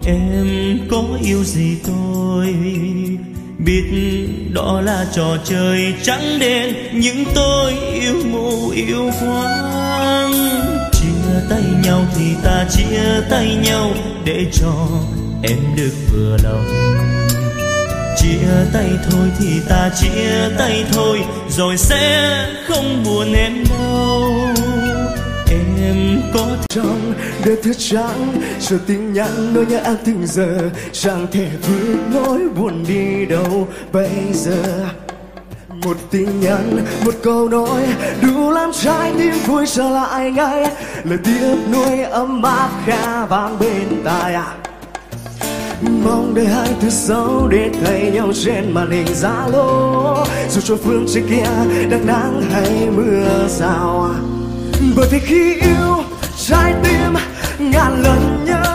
Em có yêu gì tôi? Biết đó là trò chơi trắng đen, nhưng tôi yêu mù yêu hoang. Chia tay nhau thì ta chia tay nhau, để cho em được vừa lòng. Chia tay thôi thì ta chia tay thôi, rồi sẽ không buồn em đâu em có trong để thức trắng chờ tin nhắn nỗi nhớ anh từng giờ, chẳng thể vượt nỗi buồn đi đâu. Bây giờ, một tin nhắn, một câu nói, đủ làm trái tim vui trở lại ngay. Lời tiếp nuôi ấm áp khá vang bên tai à mong đợi hai thứ xấu để thấy nhau trên màn hình zalo dù cho phương trên kia đang nắng hay mưa rào bởi vì khi yêu trái tim ngàn lần nhớ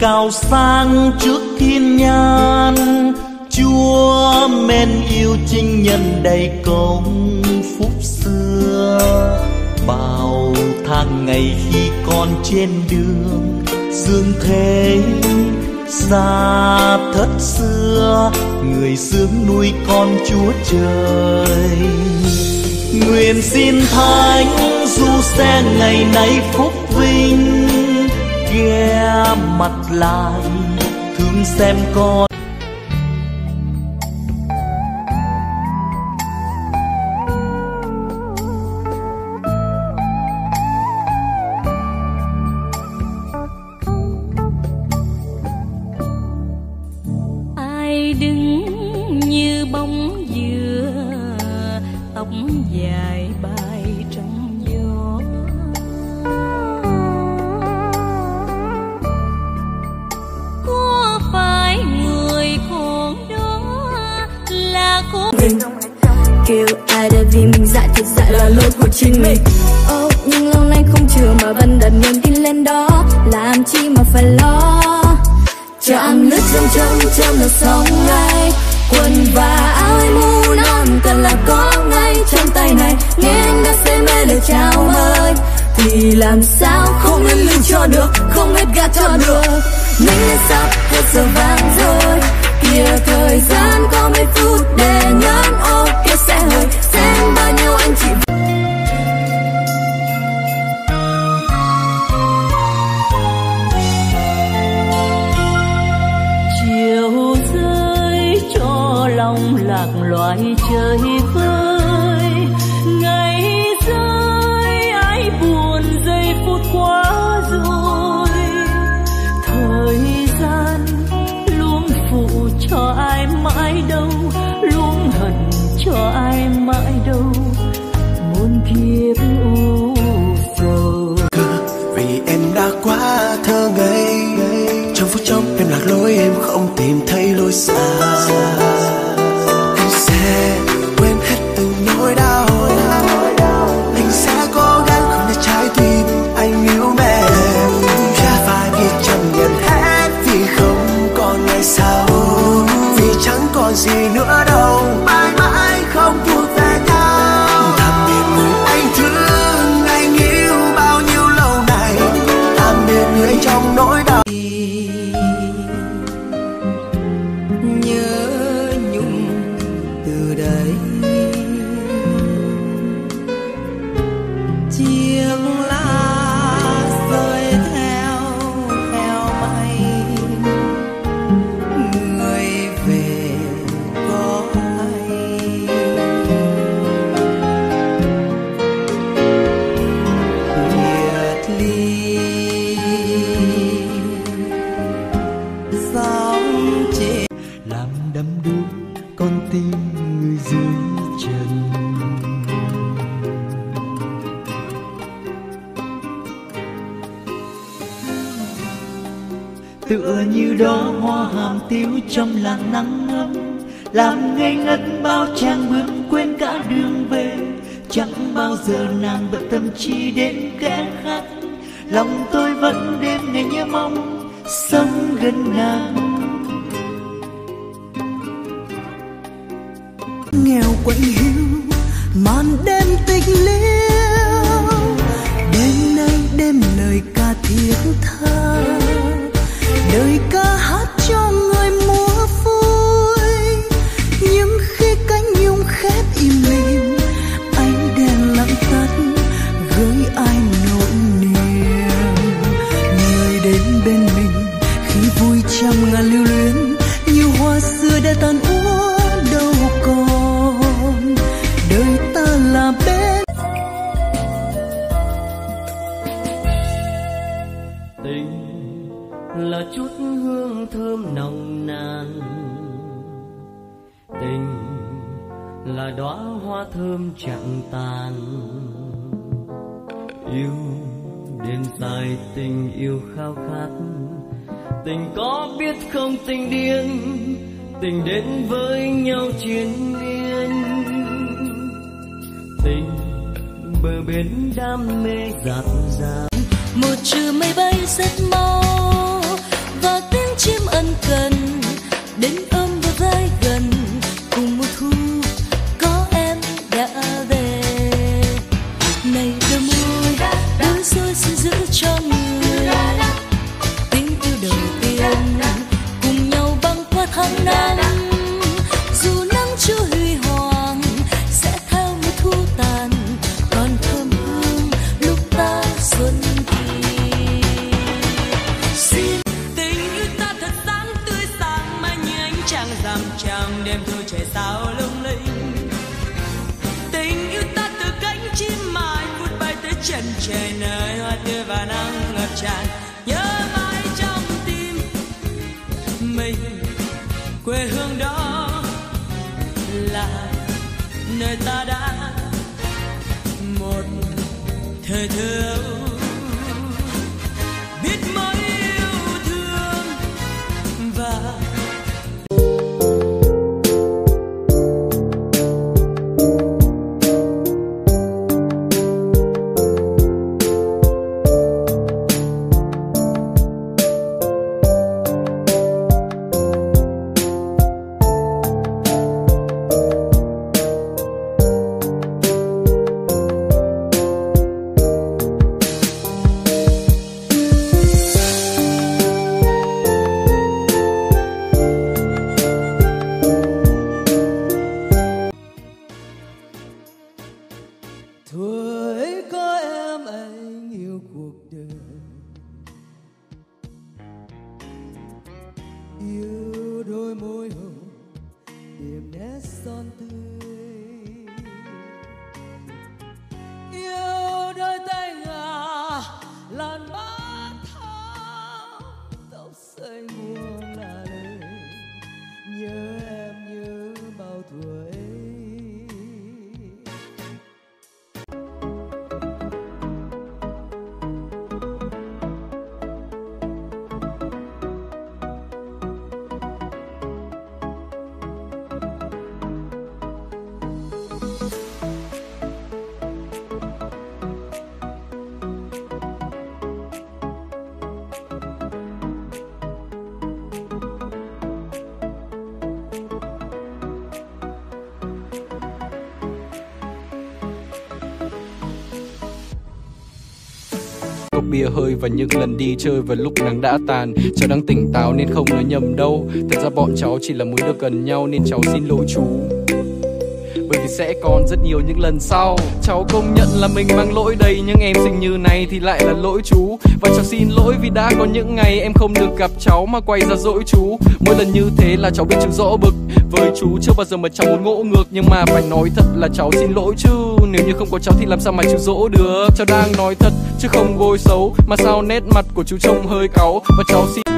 cao sang trước thiên nhan. Chúa men yêu chinh nhân đầy công phúc xưa. Bao tháng ngày khi còn trên đường, dương thế xa thất xưa. Người sướng nuôi con chúa trời. Nguyện xin thánh du xe ngày nay phúc vinh, ghé mặt lại thương xem con nước trong trong trong là sóng ngay quần và áo em mu non, cần là có ngay. Trong tay này nghe anh đã say mê lời chào mời. Thì làm sao không nên lưng cho được, không hết gạt cho được. Mình đã sắp hết giờ vàng rồi. Kia thời gian có mấy phút để nhắn ok, sẽ hơi xem bao nhiêu anh chị ngoài trời vơi, ngày rơi, ai buồn giây phút quá rồi. Thời gian luôn phụ cho ai mãi đâu, luôn hận cho ai mãi đâu. Muôn kiếp u sầu vì em đã quá thơ ngây, trong phút chốc em lạc lối, em không tìm thấy lối xa. Trong làn nắng ấm, làm ngây ngất bao trang bước quên cả đường về. Chẳng bao giờ nàng bận tâm trí đến kẻ khác, lòng tôi vẫn đêm ngày nhớ mong sống gần nàng. Nghèo quạnh tình là chút hương thơm nồng nàn. Tình là đóa hoa thơm chẳng tàn. Yêu đêm dài tình yêu khao khát. Tình có biết không tình điên, tình đến với nhau chiến miên. Tình bờ bến đam mê dạt dào một trừ mây bay rất mau và tiếng chim ân cần cốc bia hơi và những lần đi chơi vào lúc nắng đã tàn. Cháu đang tỉnh táo nên không nói nhầm đâu. Thật ra bọn cháu chỉ là mới được gần nhau nên cháu xin lỗi chú sẽ còn rất nhiều những lần sau. Cháu công nhận là mình mang lỗi đầy nhưng em xinh như này thì lại là lỗi chú. Và cháu xin lỗi vì đã có những ngày em không được gặp cháu mà quay ra dỗi chú. Mỗi lần như thế là cháu biết chú rõ bực. Với chú chưa bao giờ mà cháu muốn ngỗ ngược, nhưng mà phải nói thật là cháu xin lỗi chứ. Nếu như không có cháu thì làm sao mà chú dỗ được? Cháu đang nói thật, chứ không bôi xấu. Mà sao nét mặt của chú trông hơi cáu? Và cháu xin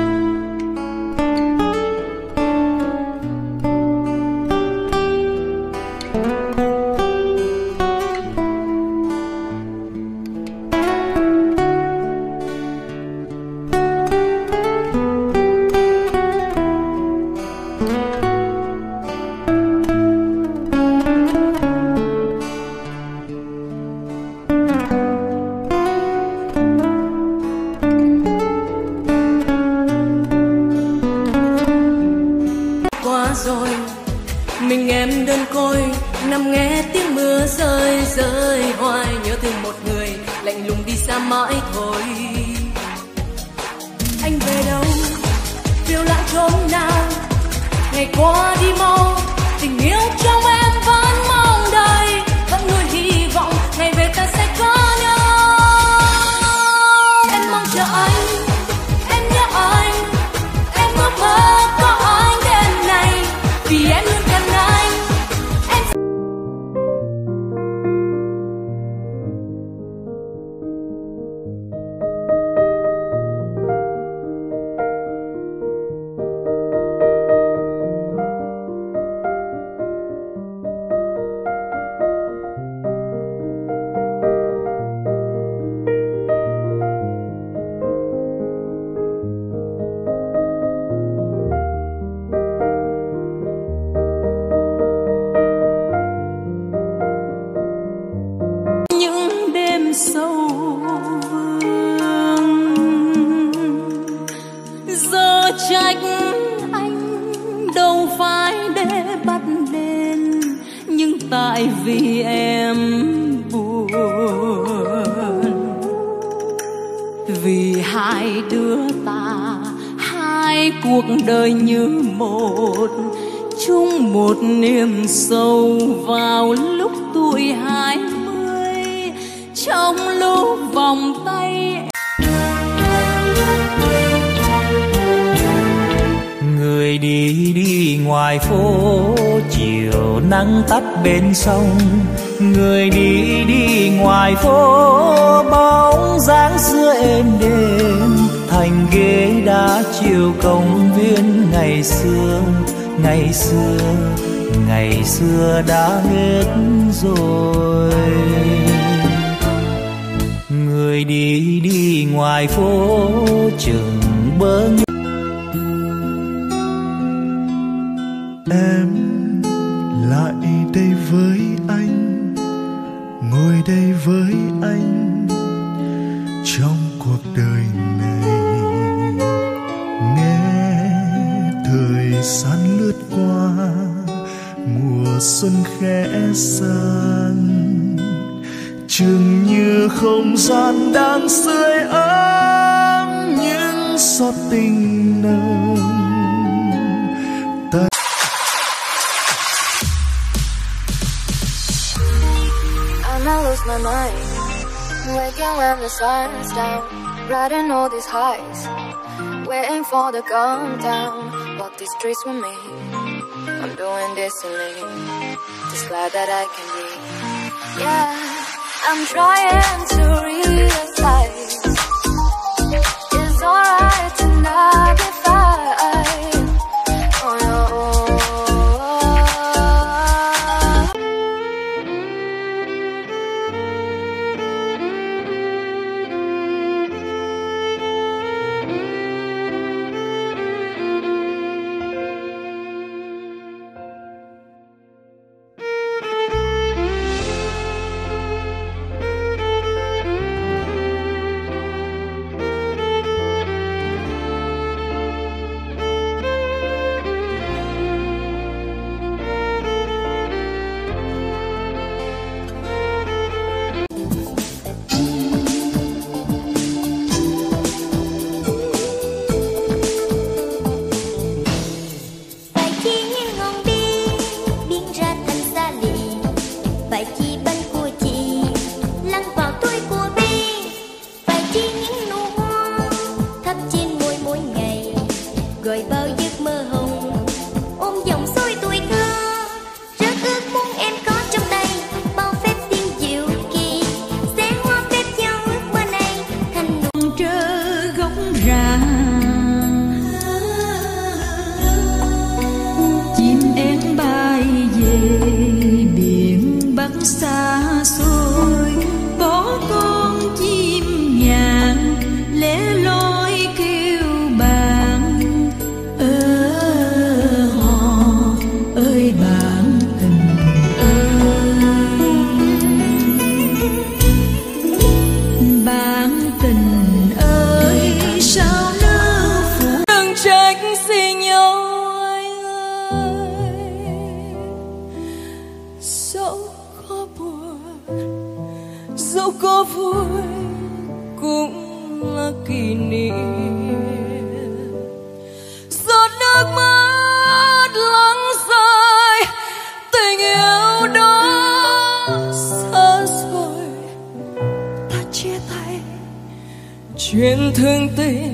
sông. Người đi đi ngoài phố, bóng dáng xưa êm đêm thành ghế đá chiều công viên, ngày xưa ngày xưa ngày xưa đã hết rồi. Người đi đi ngoài phố, chừng bơ em xuân khẽ san chừng như không gian đang sưởi ấm những giọt tình nồng lose my mind. Waking when the sun's down, riding all these highs, waiting for the calm down. Walk these streets with me. I'm doing this alone. Just glad that I can be. Yeah, I'm trying to realize it's alright to not be fine chuyện thương tình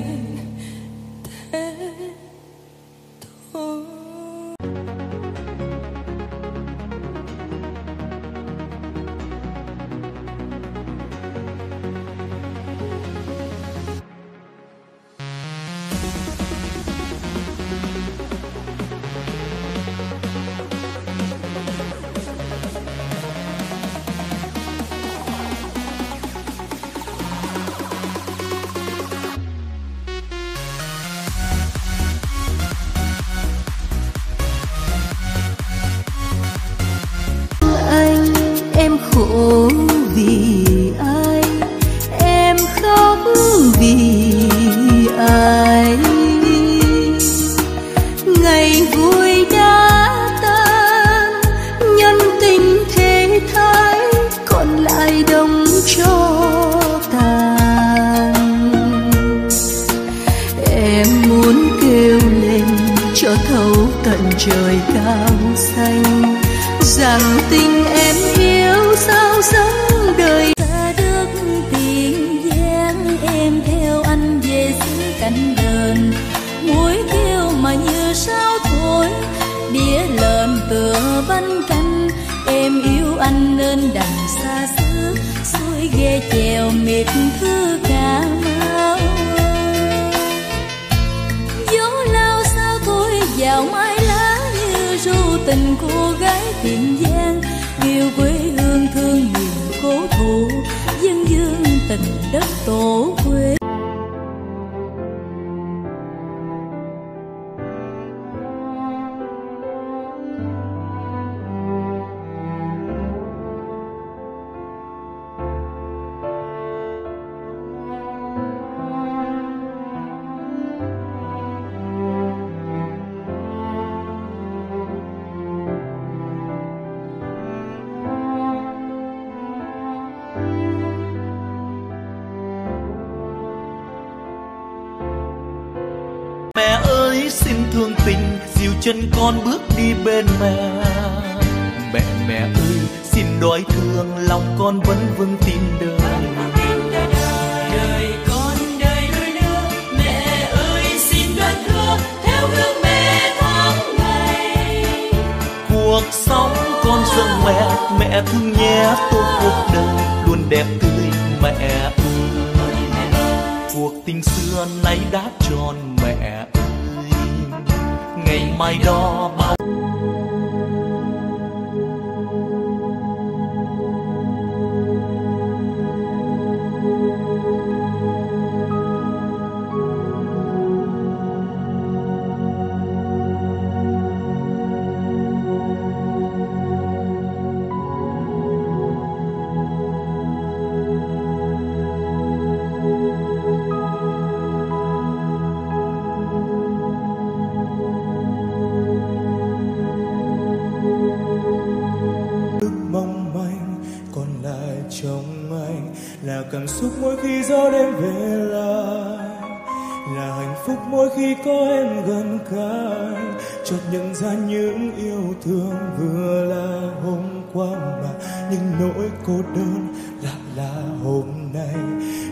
cô đơn lạ lạ hôm nay.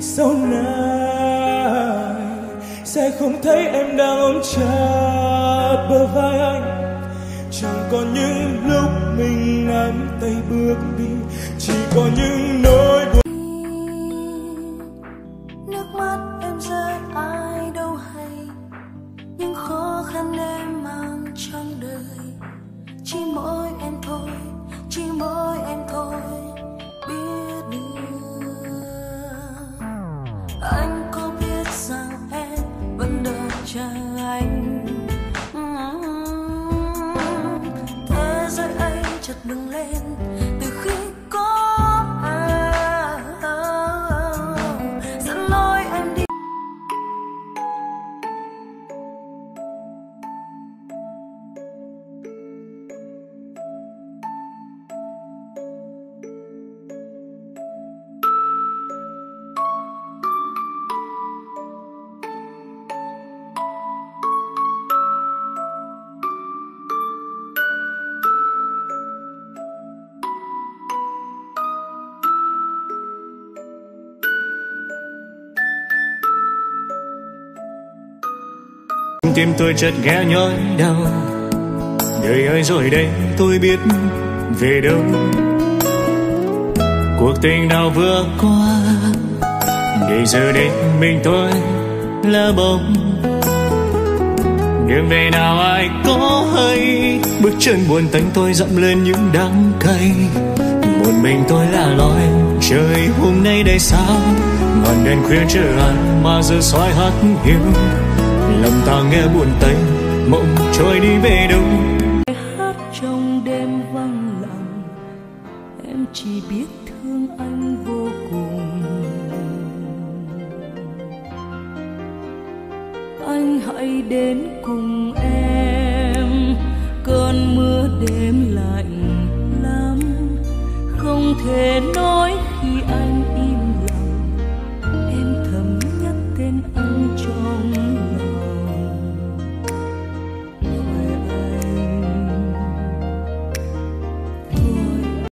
Sau này sẽ không thấy em đang ôm chặt bờ vai. anh tim tôi chợt nghe nhói đau. Đời ơi, rồi đây, tôi biết về đâu. Cuộc tình nào vừa qua, để giờ đây mình tôi là bóng đường về nào ai có hay, bước chân buồn tánh tôi dậm lên những đắng cay. Một mình tôi là loi trời, hôm nay đầy sao? Ngọn đèn khuya chờ ai mà giờ soi hắt hiu lòng ta nghe buồn tênh, mộng trôi đi về đâu? Hát trong đêm vắng lặng, em chỉ biết thương anh vô cùng. Anh hãy đến cùng em, cơn mưa đêm lạnh lắm, không thể nói